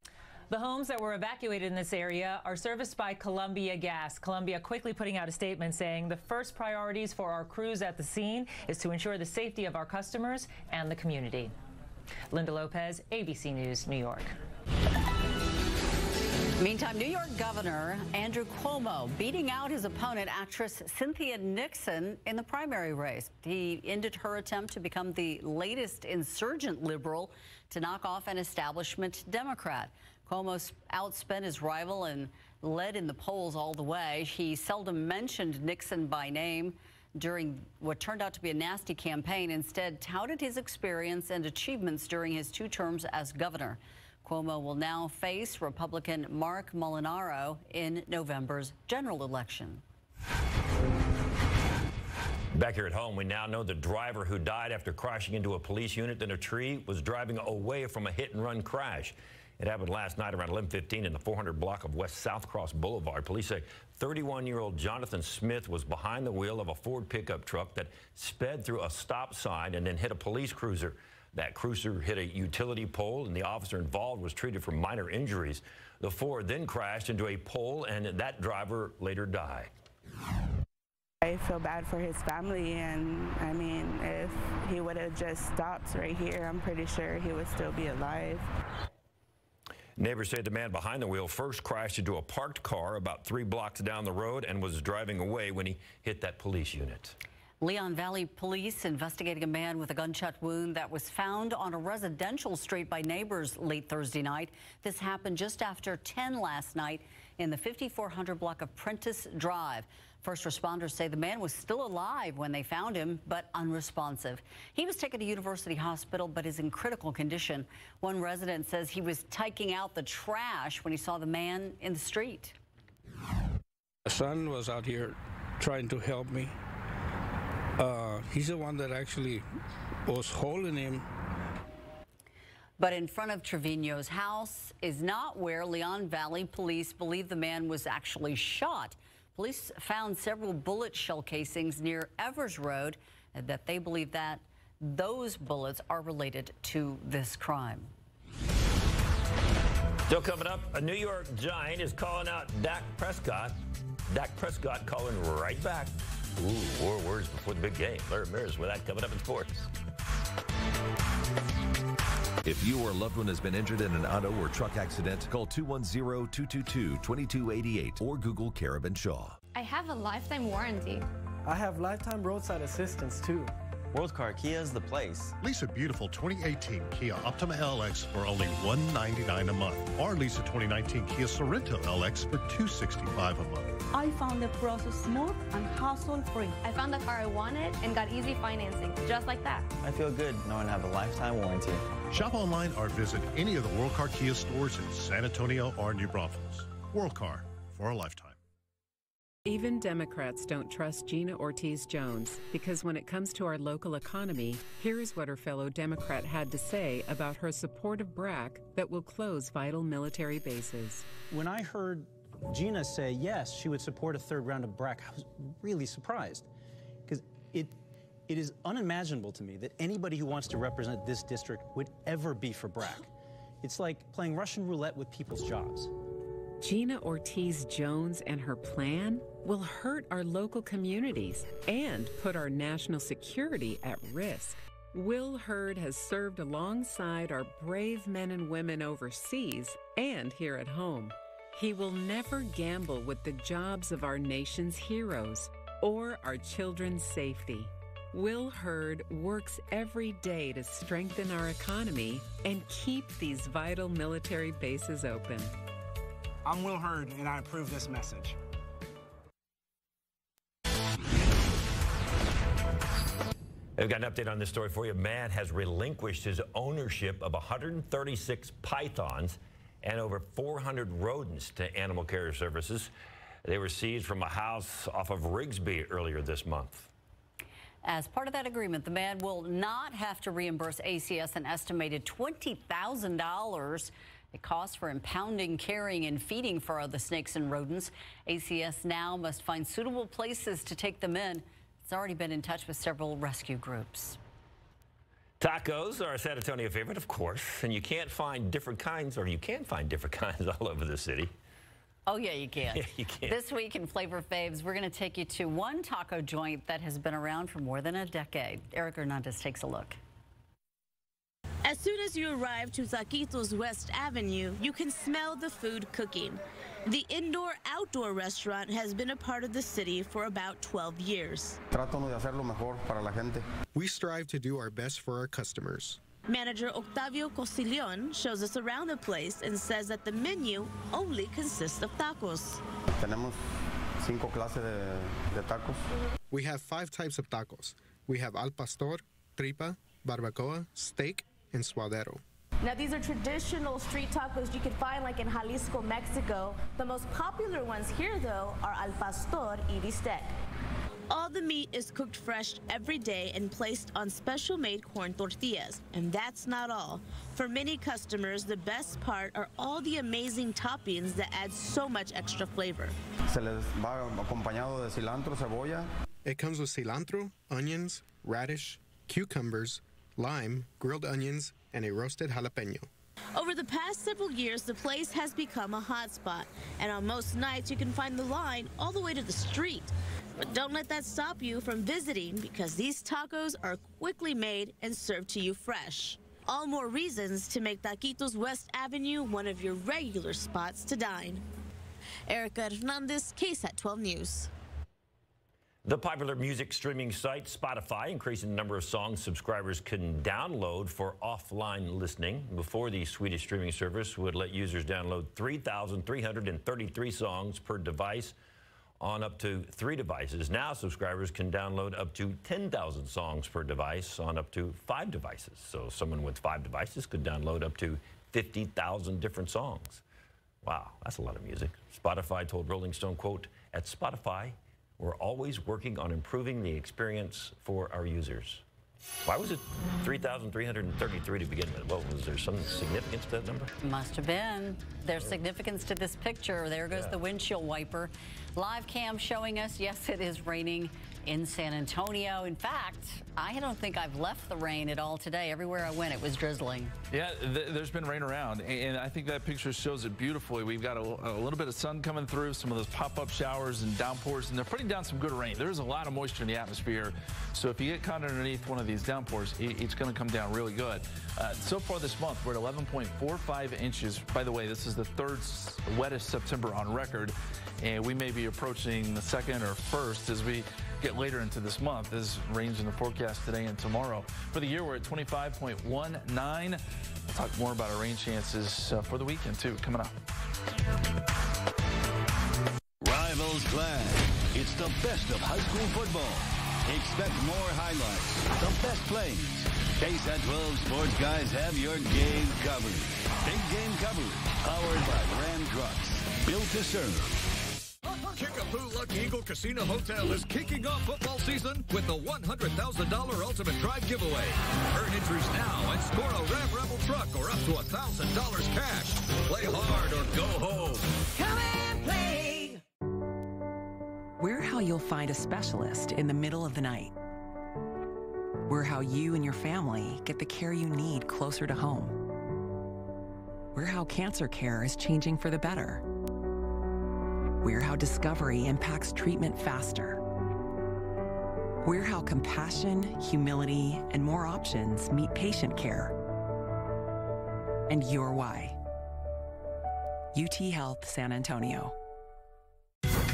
The homes that were evacuated in this area are serviced by Columbia Gas. Columbia quickly putting out a statement saying the first priorities for our crews at the scene is to ensure the safety of our customers and the community. Linda Lopez, ABC News, New York. Meantime, New York Governor Andrew Cuomo beating out his opponent, actress Cynthia Nixon, in the primary race. He ended her attempt to become the latest insurgent liberal to knock off an establishment Democrat. Cuomo outspent his rival and led in the polls all the way. He seldom mentioned Nixon by name during what turned out to be a nasty campaign, instead touted his experience and achievements during his two terms as governor. Cuomo will now face Republican Marc Molinaro in November's general election. Back here at home, we now know the driver who died after crashing into a police unit in a tree was driving away from a hit and run crash. It happened last night around 11:15 in the 400 block of West Southcross Boulevard. Police say 31-year-old Jonathan Smith was behind the wheel of a Ford pickup truck that sped through a stop sign and then hit a police cruiser. That cruiser hit a utility pole, and the officer involved was treated for minor injuries. The Ford then crashed into a pole, and that driver later died. I feel bad for his family, and I mean, if he would have just stopped right here, I'm pretty sure he would still be alive. Neighbors say the man behind the wheel first crashed into a parked car about three blocks down the road and was driving away when he hit that police unit. Leon Valley police investigating a man with a gunshot wound that was found on a residential street by neighbors late Thursday night. This happened just after 10 last night in the 5400 block of Prentice Drive. First responders say the man was still alive when they found him, but unresponsive. He was taken to University Hospital, but is in critical condition. One resident says he was taking out the trash when he saw the man in the street. My son was out here trying to help me. Uh, he's the one that actually was holding him but in front of Trevino's house is not where Leon Valley police believe the man was actually shot. Police found several bullet shell casings near Evers Road and that they believe that those bullets are related to this crime. Still coming up, a New York Giant is calling out Dak Prescott. Dak Prescott calling right back. Ooh, more words before the big game. Larry Ramirez with that coming up in sports. If you or a loved one has been injured in an auto or truck accident, call 210-222-2288 or Google Carabin Shaw. I have a lifetime warranty. I have lifetime roadside assistance too. World Car Kia is the place. Lease a beautiful 2018 Kia Optima LX for only 199 a month, or lease a 2019 Kia Sorento LX for 265 a month. I found the process smooth and hassle-free. I found the car I wanted and got easy financing, just like that. I feel good knowing I have a lifetime warranty. Shop online or visit any of the World Car Kia stores in San Antonio or New Braunfels. World Car, for a lifetime. Even Democrats don't trust Gina Ortiz Jones because when it comes to our local economy, here is what her fellow Democrat had to say about her support of BRAC that will close vital military bases. When I heard Gina say yes, she would support a third round of BRAC, I was really surprised because it it is unimaginable to me that anybody who wants to represent this district would ever be for BRAC. It's like playing Russian roulette with people's jobs. Gina Ortiz Jones and her plan will hurt our local communities and put our national security at risk. Will Hurd has served alongside our brave men and women overseas and here at home. He will never gamble with the jobs of our nation's heroes or our children's safety. Will Hurd works every day to strengthen our economy and keep these vital military bases open. I'm Will Hurd, and I approve this message. We've got an update on this story for you. A man has relinquished his ownership of 136 pythons and over 400 rodents to Animal Care Services. They were seized from a house off of Rigsby earlier this month. As part of that agreement, the man will not have to reimburse ACS an estimated $20,000 it costs for impounding, carrying, and feeding for the snakes and rodents. ACS now must find suitable places to take them in. It's already been in touch with several rescue groups. Tacos are a San Antonio favorite, of course, and you can't find different kinds, or you can find different kinds all over the city. Oh, yeah, you can. Yeah, you can. This week in Flavor Faves, we're going to take you to one taco joint that has been around for more than a decade. Eric Hernandez takes a look. As soon as you arrive to Taquitos West Avenue, you can smell the food cooking. The indoor-outdoor restaurant has been a part of the city for about 12 years. We strive to do our best for our customers. Manager Octavio Cosilion shows us around the place and says that the menu only consists of tacos. Tenemos cinco clases de, de tacos. We have five types of tacos. We have al pastor, tripa, barbacoa, steak, and suadero. Now, these are traditional street tacos you can find like in Jalisco, Mexico. The most popular ones here, though, are al pastor y bistec. All the meat is cooked fresh every day and placed on special made corn tortillas. And that's not all. For many customers, the best part are all the amazing toppings that add so much extra flavor. Se les va acompañado de cilantro, cebolla. It comes with cilantro, onions, radish, cucumbers, lime, grilled onions, and a roasted jalapeno. Over the past several years, the place has become a hotspot, and on most nights you can find the line all the way to the street. But don't let that stop you from visiting because these tacos are quickly made and served to you fresh. All more reasons to make Taquitos West Avenue one of your regular spots to dine. Erica Hernandez, KSAT 12 News. The popular music streaming site Spotify increasing the number of songs subscribers can download for offline listening. Before, the Swedish streaming service would let users download 3,333 songs per device on up to three devices. Now, subscribers can download up to 10,000 songs per device on up to five devices. So, someone with five devices could download up to 50,000 different songs. Wow, that's a lot of music. Spotify told Rolling Stone, quote, at Spotify, we're always working on improving the experience for our users. Why was it 3,333 to begin with? What was there some significance to that number? Must have been. There's significance to this picture. There goes Yeah. the windshield wiper. Live cam showing us, yes, it is raining in San Antonio. In fact, I don't think I've left the rain at all today. Everywhere I went, it was drizzling. Yeah, th there's been rain around, and I think that picture shows it beautifully. We've got a, a little bit of sun coming through, some of those pop-up showers and downpours, and they're putting down some good rain. There's a lot of moisture in the atmosphere, so if you get caught underneath one of these downpours, it, it's going to come down really good. Uh, so far this month, we're at 11.45 inches. By the way, this is the third wettest September on record, and we may be approaching the second or first as we get later into this month. There's rains in the forecast today and tomorrow. For the year, we're at 25.19. We'll talk more about our rain chances uh, for the weekend, too, coming up. Rivals Glad. It's the best of high school football. Expect more highlights, the best plays. KSAT 12 Sports Guys have your game covered. Big game coverage, powered by Ram Trucks. Built to serve. Kickapoo Lucky Eagle Casino Hotel is kicking off football season with the $100,000 Ultimate Drive giveaway. Earn entries now and score a Ram Rebel truck or up to $1,000 cash. Play hard or go home. Come and play. We're how you'll find a specialist in the middle of the night. We're how you and your family get the care you need closer to home. We're how cancer care is changing for the better. We're how discovery impacts treatment faster. We're how compassion, humility, and more options meet patient care. And you're why. UT Health San Antonio.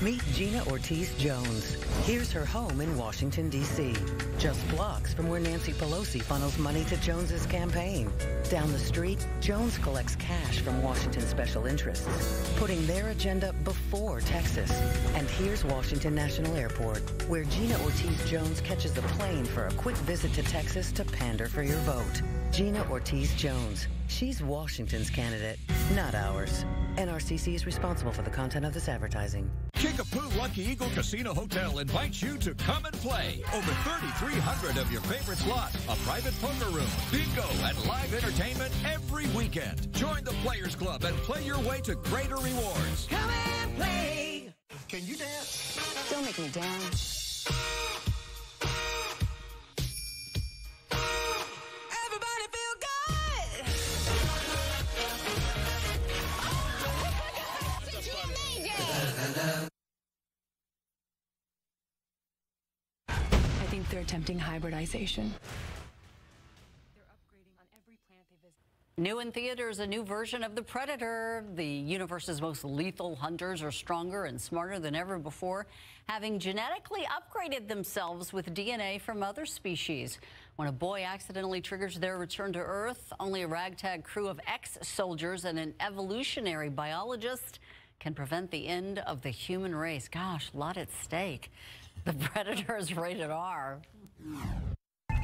Meet Gina Ortiz Jones. Here's her home in Washington, D.C., just blocks from where Nancy Pelosi funnels money to Jones's campaign. Down the street, Jones collects cash from Washington special interests, putting their agenda before Texas. And here's Washington National Airport, where Gina Ortiz Jones catches a plane for a quick visit to Texas to pander for your vote. Gina Ortiz Jones. She's Washington's candidate, not ours. NRCC is responsible for the content of this advertising. Kickapoo Lucky Eagle Casino Hotel invites you to come and play. Over 3,300 of your favorite slots, a private poker room, bingo, and live entertainment every weekend. Join the Players Club and play your way to greater rewards. Come and play. Can you dance? Don't make me dance. They're attempting hybridization. New in theaters, a new version of The Predator. The universe's most lethal hunters are stronger and smarter than ever before, having genetically upgraded themselves with DNA from other species. When a boy accidentally triggers their return to Earth, only a ragtag crew of ex-soldiers and an evolutionary biologist can prevent the end of the human race. Gosh, a lot at stake. The Predator is rated R.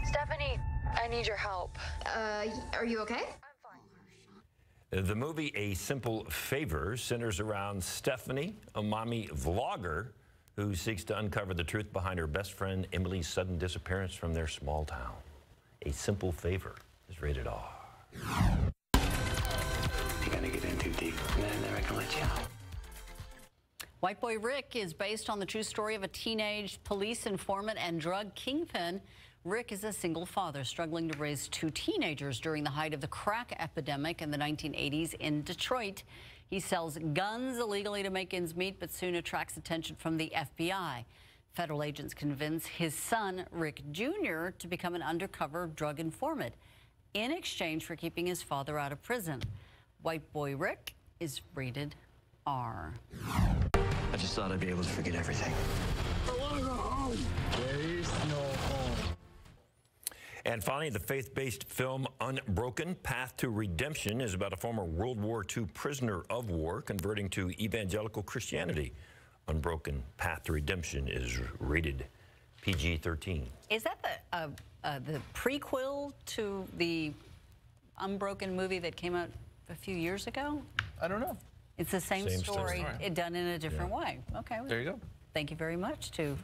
Stephanie, I need your help. Uh, are you okay? The movie A Simple Favor centers around Stephanie, a mommy vlogger who seeks to uncover the truth behind her best friend Emily's sudden disappearance from their small town. A Simple Favor is rated R. You're gonna get in too deep, and then they're gonna let you out. White Boy Rick is based on the true story of a teenage police informant and drug kingpin. Rick is a single father struggling to raise two teenagers during the height of the crack epidemic in the 1980s in Detroit. He sells guns illegally to make ends meet, but soon attracts attention from the FBI. Federal agents convince his son, Rick Jr., to become an undercover drug informant in exchange for keeping his father out of prison. White Boy Rick is rated R. I just thought I'd be able to forget everything. I want to go home. There is no home. And finally, the faith-based film Unbroken, Path to Redemption is about a former World War II prisoner of war converting to evangelical Christianity. Unbroken, Path to Redemption is rated PG-13. Is that the uh, uh, the prequel to the Unbroken movie that came out a few years ago? I don't know. It's the same, Same story, story. it done in a different way. Okay. There you go. Thank you very much to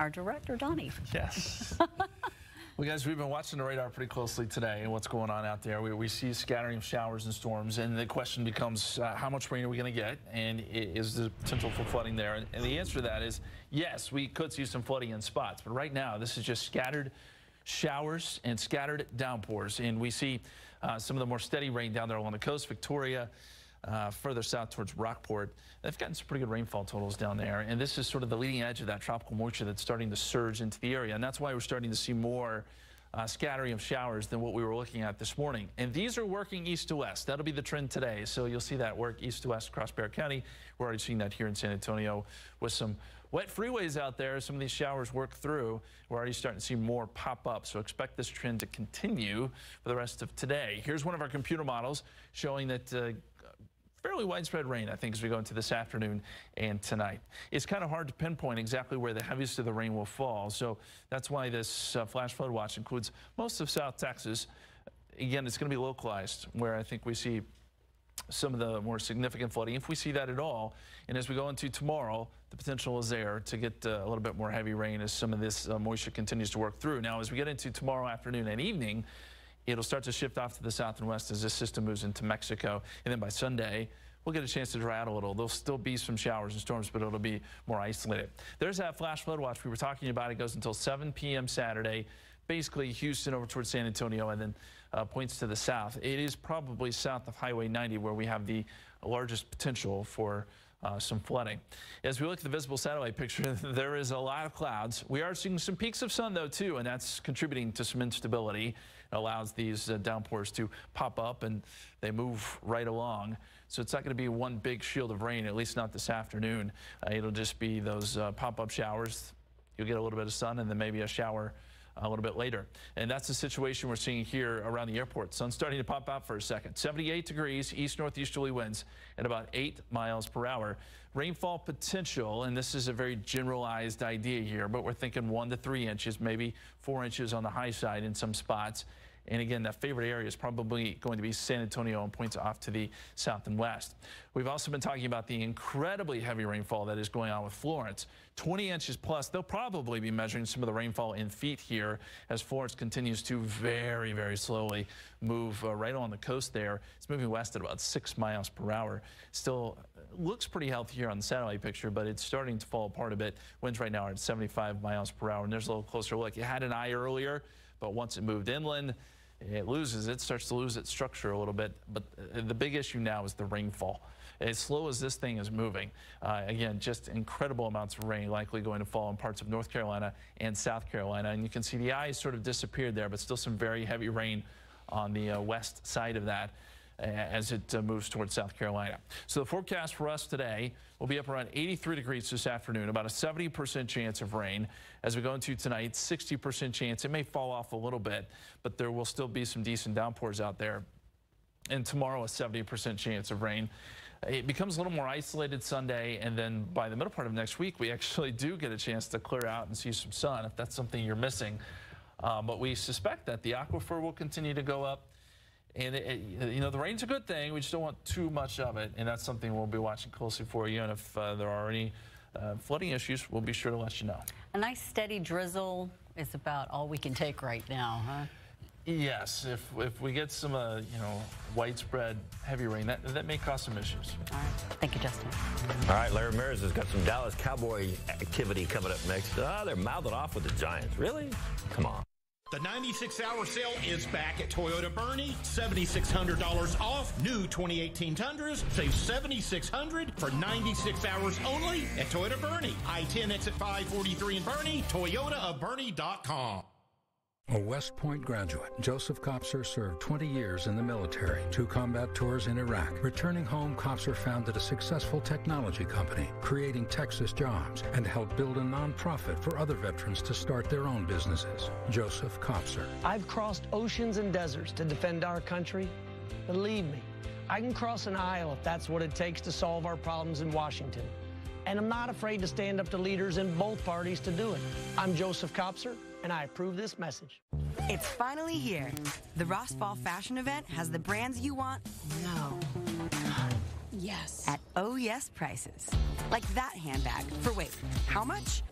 our director, Donnie. Yes. well, guys, we've been watching the radar pretty closely today and what's going on out there. We, we see scattering of showers and storms, and the question becomes uh, how much rain are we going to get, and is the potential for flooding there? And, and the answer to that is yes, we could see some flooding in spots, but right now this is just scattered showers and scattered downpours, and we see uh, some of the more steady rain down there along the coast, Victoria. Uh, further south towards Rockport, they've gotten some pretty good rainfall totals down there, and this is sort of the leading edge of that tropical moisture that's starting to surge into the area, and that's why we're starting to see more uh, scattering of showers than what we were looking at this morning. And these are working east to west. That'll be the trend today. So you'll see that work east to west across Bexar County. We're already seeing that here in San Antonio with some wet freeways out there. Some of these showers work through. We're already starting to see more pop up. So expect this trend to continue for the rest of today. Here's one of our computer models showing that uh, fairly widespread rain, I think, as we go into this afternoon and tonight. It's kind of hard to pinpoint exactly where the heaviest of the rain will fall. So that's why this uh, flash flood watch includes most of South Texas. Again, it's going to be localized, where I think we see some of the more significant flooding, if we see that at all. And as we go into tomorrow, the potential is there to get uh, a little bit more heavy rain as some of this uh, moisture continues to work through. Now, as we get into tomorrow afternoon and evening, it'll start to shift off to the south and west as this system moves into Mexico. And then by Sunday, we'll get a chance to dry out a little. There'll still be some showers and storms, but it'll be more isolated. There's that flash flood watch we were talking about. It goes until 7 p.m. Saturday. Basically, Houston over towards San Antonio and then uh, points to the south. It is probably south of Highway 90 where we have the largest potential for uh, some flooding. As we look at the visible satellite picture, there is a lot of clouds. We are seeing some peaks of sun, though, too, and that's contributing to some instability. Allows these uh, downpours to pop up and they move right along. So it's not going to be one big shield of rain, at least not this afternoon. Uh, it'll just be those uh, pop-up showers. You'll get a little bit of sun and then maybe a shower a little bit later. And that's the situation we're seeing here around the airport. Sun's starting to pop out for a second. 78 degrees, east-northeasterly winds at about 8 miles per hour. Rainfall potential, and this is a very generalized idea here, but we're thinking 1 to 3 inches, maybe 4 inches on the high side in some spots. And again, that favorite area is probably going to be San Antonio and points off to the south and west. We've also been talking about the incredibly heavy rainfall that is going on with Florence. 20 inches plus. They'll probably be measuring some of the rainfall in feet here as Florence continues to very, very slowly move uh, right on the coast there. It's moving west at about six miles per hour. Still looks pretty healthy here on the satellite picture, but it's starting to fall apart a bit. Winds right now are at 75 miles per hour, and there's a little closer look. You had an eye earlier but once it moved inland, it loses, it starts to lose its structure a little bit. But uh, the big issue now is the rainfall. As slow as this thing is moving, uh, again, just incredible amounts of rain likely going to fall in parts of North Carolina and South Carolina. And you can see the eyes sort of disappeared there, but still some very heavy rain on the uh, west side of that as it uh, moves towards South Carolina. So the forecast for us today will be up around 83 degrees this afternoon, about a 70% chance of rain. As we go into tonight, 60% chance. It may fall off a little bit, but there will still be some decent downpours out there. And tomorrow, a 70% chance of rain. It becomes a little more isolated Sunday, and then by the middle part of next week, we actually do get a chance to clear out and see some sun if that's something you're missing. Uh, but we suspect that the aquifer will continue to go up. And, it, it, you know, the rain's a good thing. We just don't want too much of it. And that's something we'll be watching closely for you. And if uh, there are any uh, flooding issues, we'll be sure to let you know. A nice steady drizzle is about all we can take right now, huh? Yes, if, if we get some, uh, you know, widespread heavy rain, that, that may cause some issues. All right. Thank you, Justin. All right, Larry Ramirez has got some Dallas Cowboy activity coming up next. Ah, they're mouthing off with the Giants. Really? Come on. The 96 hour sale is back at Toyota Boerne. $7,600 off new 2018 Tundras. Save 7,600 for 96 hours only at Toyota Boerne. I 10 exit 543 in Boerne. ToyotaofBoerne.com. A West Point graduate, Joseph Kopser served 20 years in the military, two combat tours in Iraq. Returning home, Kopser founded a successful technology company, creating Texas jobs, and helped build a nonprofit for other veterans to start their own businesses. Joseph Kopser. I've crossed oceans and deserts to defend our country. Believe me, I can cross an aisle if that's what it takes to solve our problems in Washington. And I'm not afraid to stand up to leaders in both parties to do it. I'm Joseph Kopser and I approve this message. It's finally here. The Ross Fall Fashion Event has the brands you want. No. Yes. At oh yes prices. Like that handbag for wait, how much?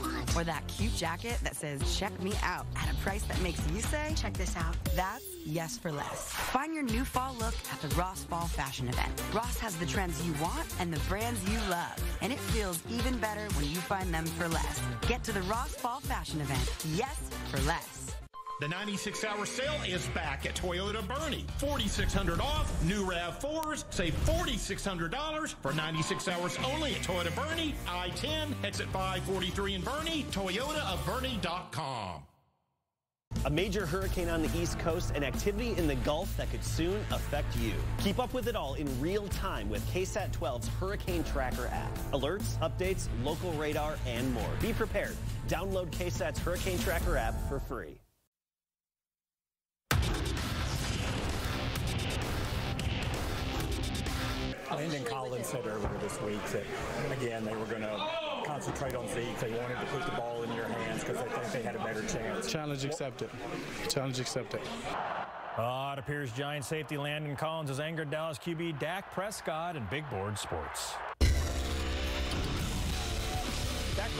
What? Or that cute jacket that says check me out at a price that makes you say check this out. That's yes for less. Find your new fall look at the Ross Fall Fashion Event. Ross has the trends you want and the brands you love. And it feels even better when you find them for less. Get to the Ross Fall Fashion Event. Yes for less. The 96 hour sale is back at Toyota Boerne. 4600 off, new RAV4s. Save $4,600 for 96 hours only at Toyota Boerne, I 10, exit 543 in Boerne, ToyotaofBoerne.com. A major hurricane on the East Coast and activity in the Gulf that could soon affect you. Keep up with it all in real time with KSAT 12's Hurricane Tracker app. Alerts, updates, local radar, and more. Be prepared. Download KSAT's Hurricane Tracker app for free. Landon Collins said earlier this week that, again, they were going to concentrate on Zeke. They wanted to put the ball in your hands because they think they had a better chance. Challenge accepted. Challenge accepted. Uh, it appears Giant safety Landon Collins has angered Dallas QB Dak Prescott and Big Board Sports.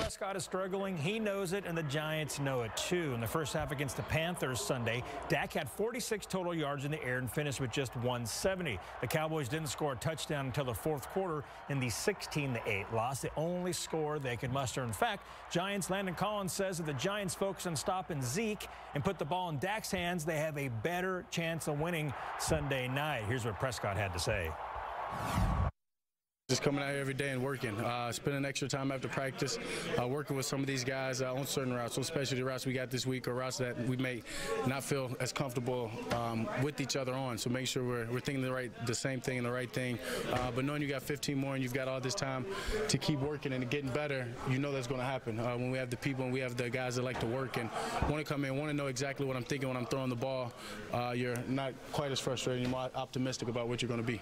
Prescott is struggling. He knows it, and the Giants know it too. In the first half against the Panthers Sunday, Dak had 46 total yards in the air and finished with just 170. The Cowboys didn't score a touchdown until the fourth quarter in the 16-8 loss, the only score they could muster. In fact, Giants Landon Collins says that the Giants focus on stopping Zeke and put the ball in Dak's hands, they have a better chance of winning Sunday night. Here's what Prescott had to say. Just coming out here every day and working, uh, spending extra time after practice, uh, working with some of these guys uh, on certain routes, especially the routes we got this week or routes that we may not feel as comfortable um, with each other on. So make sure we're, we're thinking the right, the same thing and the right thing. Uh, but knowing you got 15 more and you've got all this time to keep working and getting better, you know that's going to happen. Uh, when we have the people and we have the guys that like to work and want to come in, want to know exactly what I'm thinking when I'm throwing the ball, uh, you're not quite as frustrated. You're more optimistic about what you're going to be.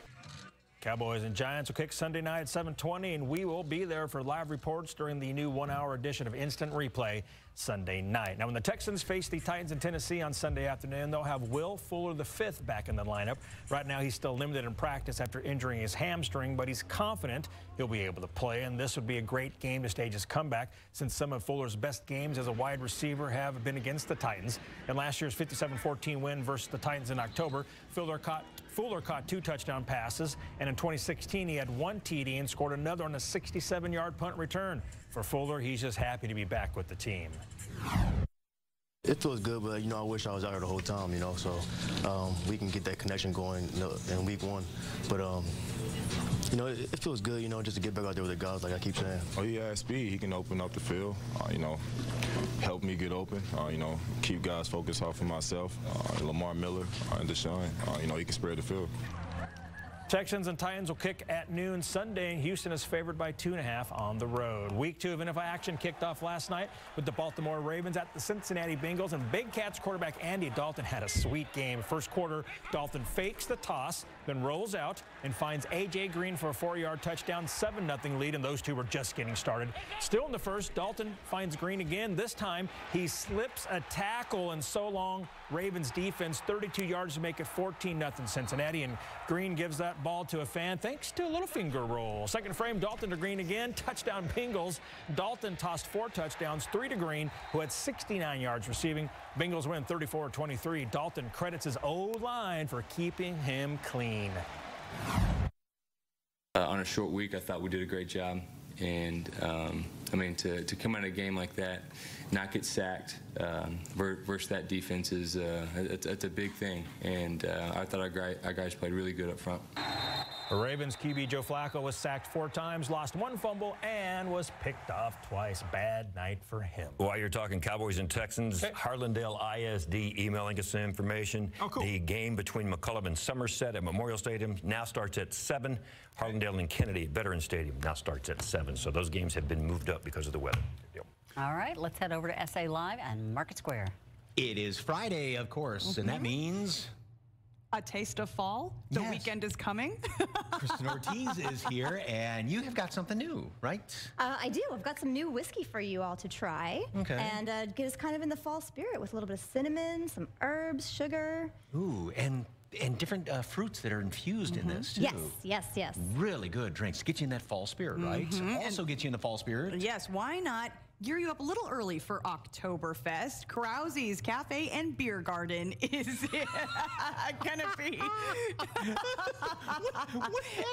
Cowboys and Giants will kick Sunday night at 7:20, and we will be there for live reports during the new one-hour edition of Instant Replay Sunday night. Now, when the Texans face the Titans in Tennessee on Sunday afternoon, they'll have Will Fuller V back in the lineup. Right now, he's still limited in practice after injuring his hamstring, but he's confident he'll be able to play, and this would be a great game to stage his comeback since some of Fuller's best games as a wide receiver have been against the Titans. In last year's 57-14 win versus the Titans in October, Fuller caught Fuller caught two touchdown passes, and in 2016 he had one TD and scored another on a 67-yard punt return. For Fuller, he's just happy to be back with the team. It feels good, but you know, I wish I was out here the whole time. You know, so um, we can get that connection going in week one. But um, you know, it, it, feels good. You know, just to get back out there with the guys, like I keep saying. Oh, yeah, has speed. He can open up the field. Uh, you know, help me get open. Uh, you know, keep guys focused off of myself. Uh, Lamar Miller and Deshaun. Uh, you know, he can spread the field. Texans and Titans will kick at noon Sunday, and Houston is favored by two and a half on the road. Week two of NFL action kicked off last night with the Baltimore Ravens at the Cincinnati Bengals, and Big Cats quarterback Andy Dalton had a sweet game. First quarter, Dalton fakes the toss, then rolls out and finds A.J. Green for a four-yard touchdown, 7-0 lead, and those two were just getting started. Still in the first, Dalton finds Green again. This time, he slips a tackle, and so long, Ravens defense 32 yards to make it 14-0 Cincinnati, and Green gives that ball to a fan thanks to a little finger roll. Second frame, Dalton to Green again. Touchdown Bengals. Dalton tossed four touchdowns, three to Green, who had 69 yards receiving. Bengals win 34-23. Dalton credits his O-line for keeping him clean. Uh, on a short week, I thought we did a great job. And, um, I mean, to, to come out of a game like that, not get sacked um, versus that defense is uh, it's, it's, a big thing. And uh, I thought our, guy, our guys played really good up front. The Ravens QB Joe Flacco was sacked four times, lost one fumble, and was picked off twice. Bad night for him. While you're talking Cowboys and Texans, okay. Harlandale ISD emailing us some information. Oh, cool. The game between McCollum and Somerset at Memorial Stadium now starts at 7. Harlandale and Kennedy at Veterans Stadium now starts at 7. So those games have been moved up because of the weather. All right, let's head over to SA Live and Market Square. It is Friday, of course, mm -hmm. and that means a taste of fall. The yes. weekend is coming. Kristen Ortiz is here, and you have got something new, right? Uh, I do. I've got some new whiskey for you all to try. Okay. And uh, get us kind of in the fall spirit with a little bit of cinnamon, some herbs, sugar. Ooh, and and different uh, fruits that are infused mm -hmm. in this too. Yes, yes, yes. Really good drinks. Get you in that fall spirit, right? Mm -hmm. Also and get you in the fall spirit. Yes, why not gear you up a little early for Oktoberfest. Krause's Cafe and Beer Garden is gonna be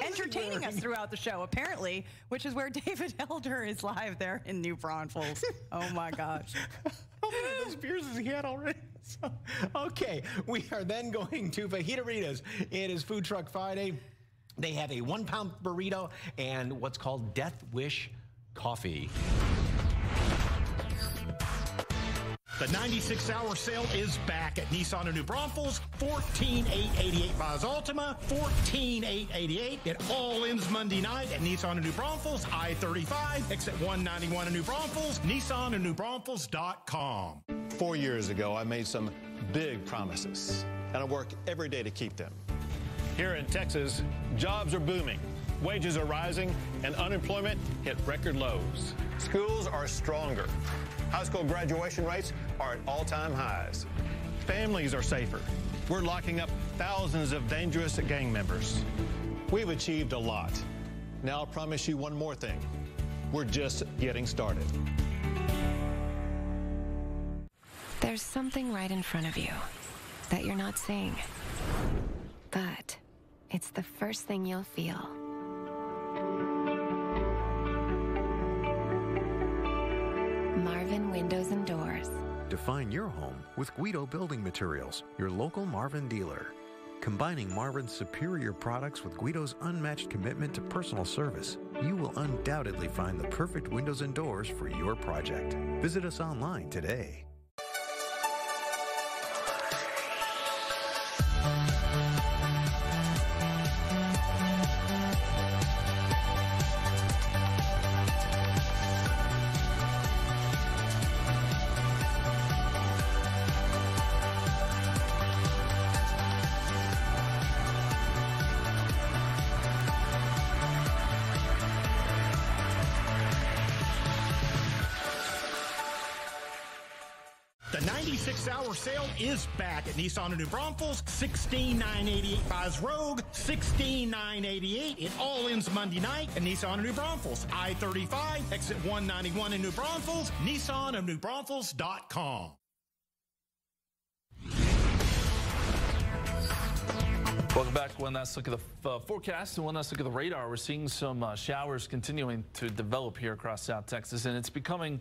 entertaining us throughout the show, apparently, which is where David Elder is live there in New Braunfels. Oh my gosh. How many of those beers has he had already? So, okay, we are then going to Fajitaritas. It is Food Truck Friday. They have a one pound burrito and what's called Death Wish coffee. The 96 hour sale is back at Nissan of New Braunfels, 14888 Vaz Altima, 14888. It all ends Monday night at Nissan of New Braunfels, I-35, exit 191 of New Braunfels, Nissan of New Braunfels.com. Four years ago, I made some big promises, and I work every day to keep them. Here in Texas, jobs are booming, wages are rising, and unemployment hit record lows. Schools are stronger. High school graduation rates are at all-time highs. Families are safer. We're locking up thousands of dangerous gang members. We've achieved a lot. Now I'll promise you one more thing. We're just getting started. There's something right in front of you that you're not seeing. But it's the first thing you'll feel. Marvin Windows and Doors. Define your home with Guido Building Materials, your local Marvin dealer. Combining Marvin's superior products with Guido's unmatched commitment to personal service, you will undoubtedly find the perfect windows and doors for your project. Visit us online today. Nissan of New Braunfels. 16988 buys Rogue. 16988. It all ends Monday night at Nissan of New Braunfels. I 35, exit 191 in New Braunfels. Nissan of New Braunfels.com. Welcome back. One last look at the uh, forecast and one last look at the radar. We're seeing some uh, showers continuing to develop here across South Texas, and it's becoming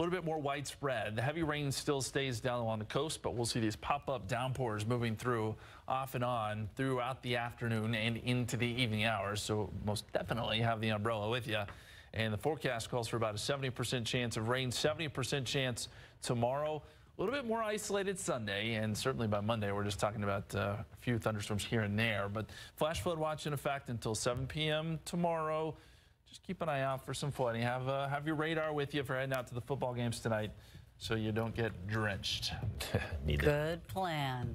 a little bit more widespread. The heavy rain still stays down along the coast, but we'll see these pop-up downpours moving through off and on throughout the afternoon and into the evening hours. So most definitely have the umbrella with you. And the forecast calls for about a 70% chance of rain, 70% chance tomorrow. A little bit more isolated Sunday, and certainly by Monday, we're just talking about uh, a few thunderstorms here and there. But flash flood watch in effect until 7 p.m. tomorrow. Just keep an eye out for some flooding. Have uh, have your radar with you for heading out to the football games tonight, so you don't get drenched. Good plan.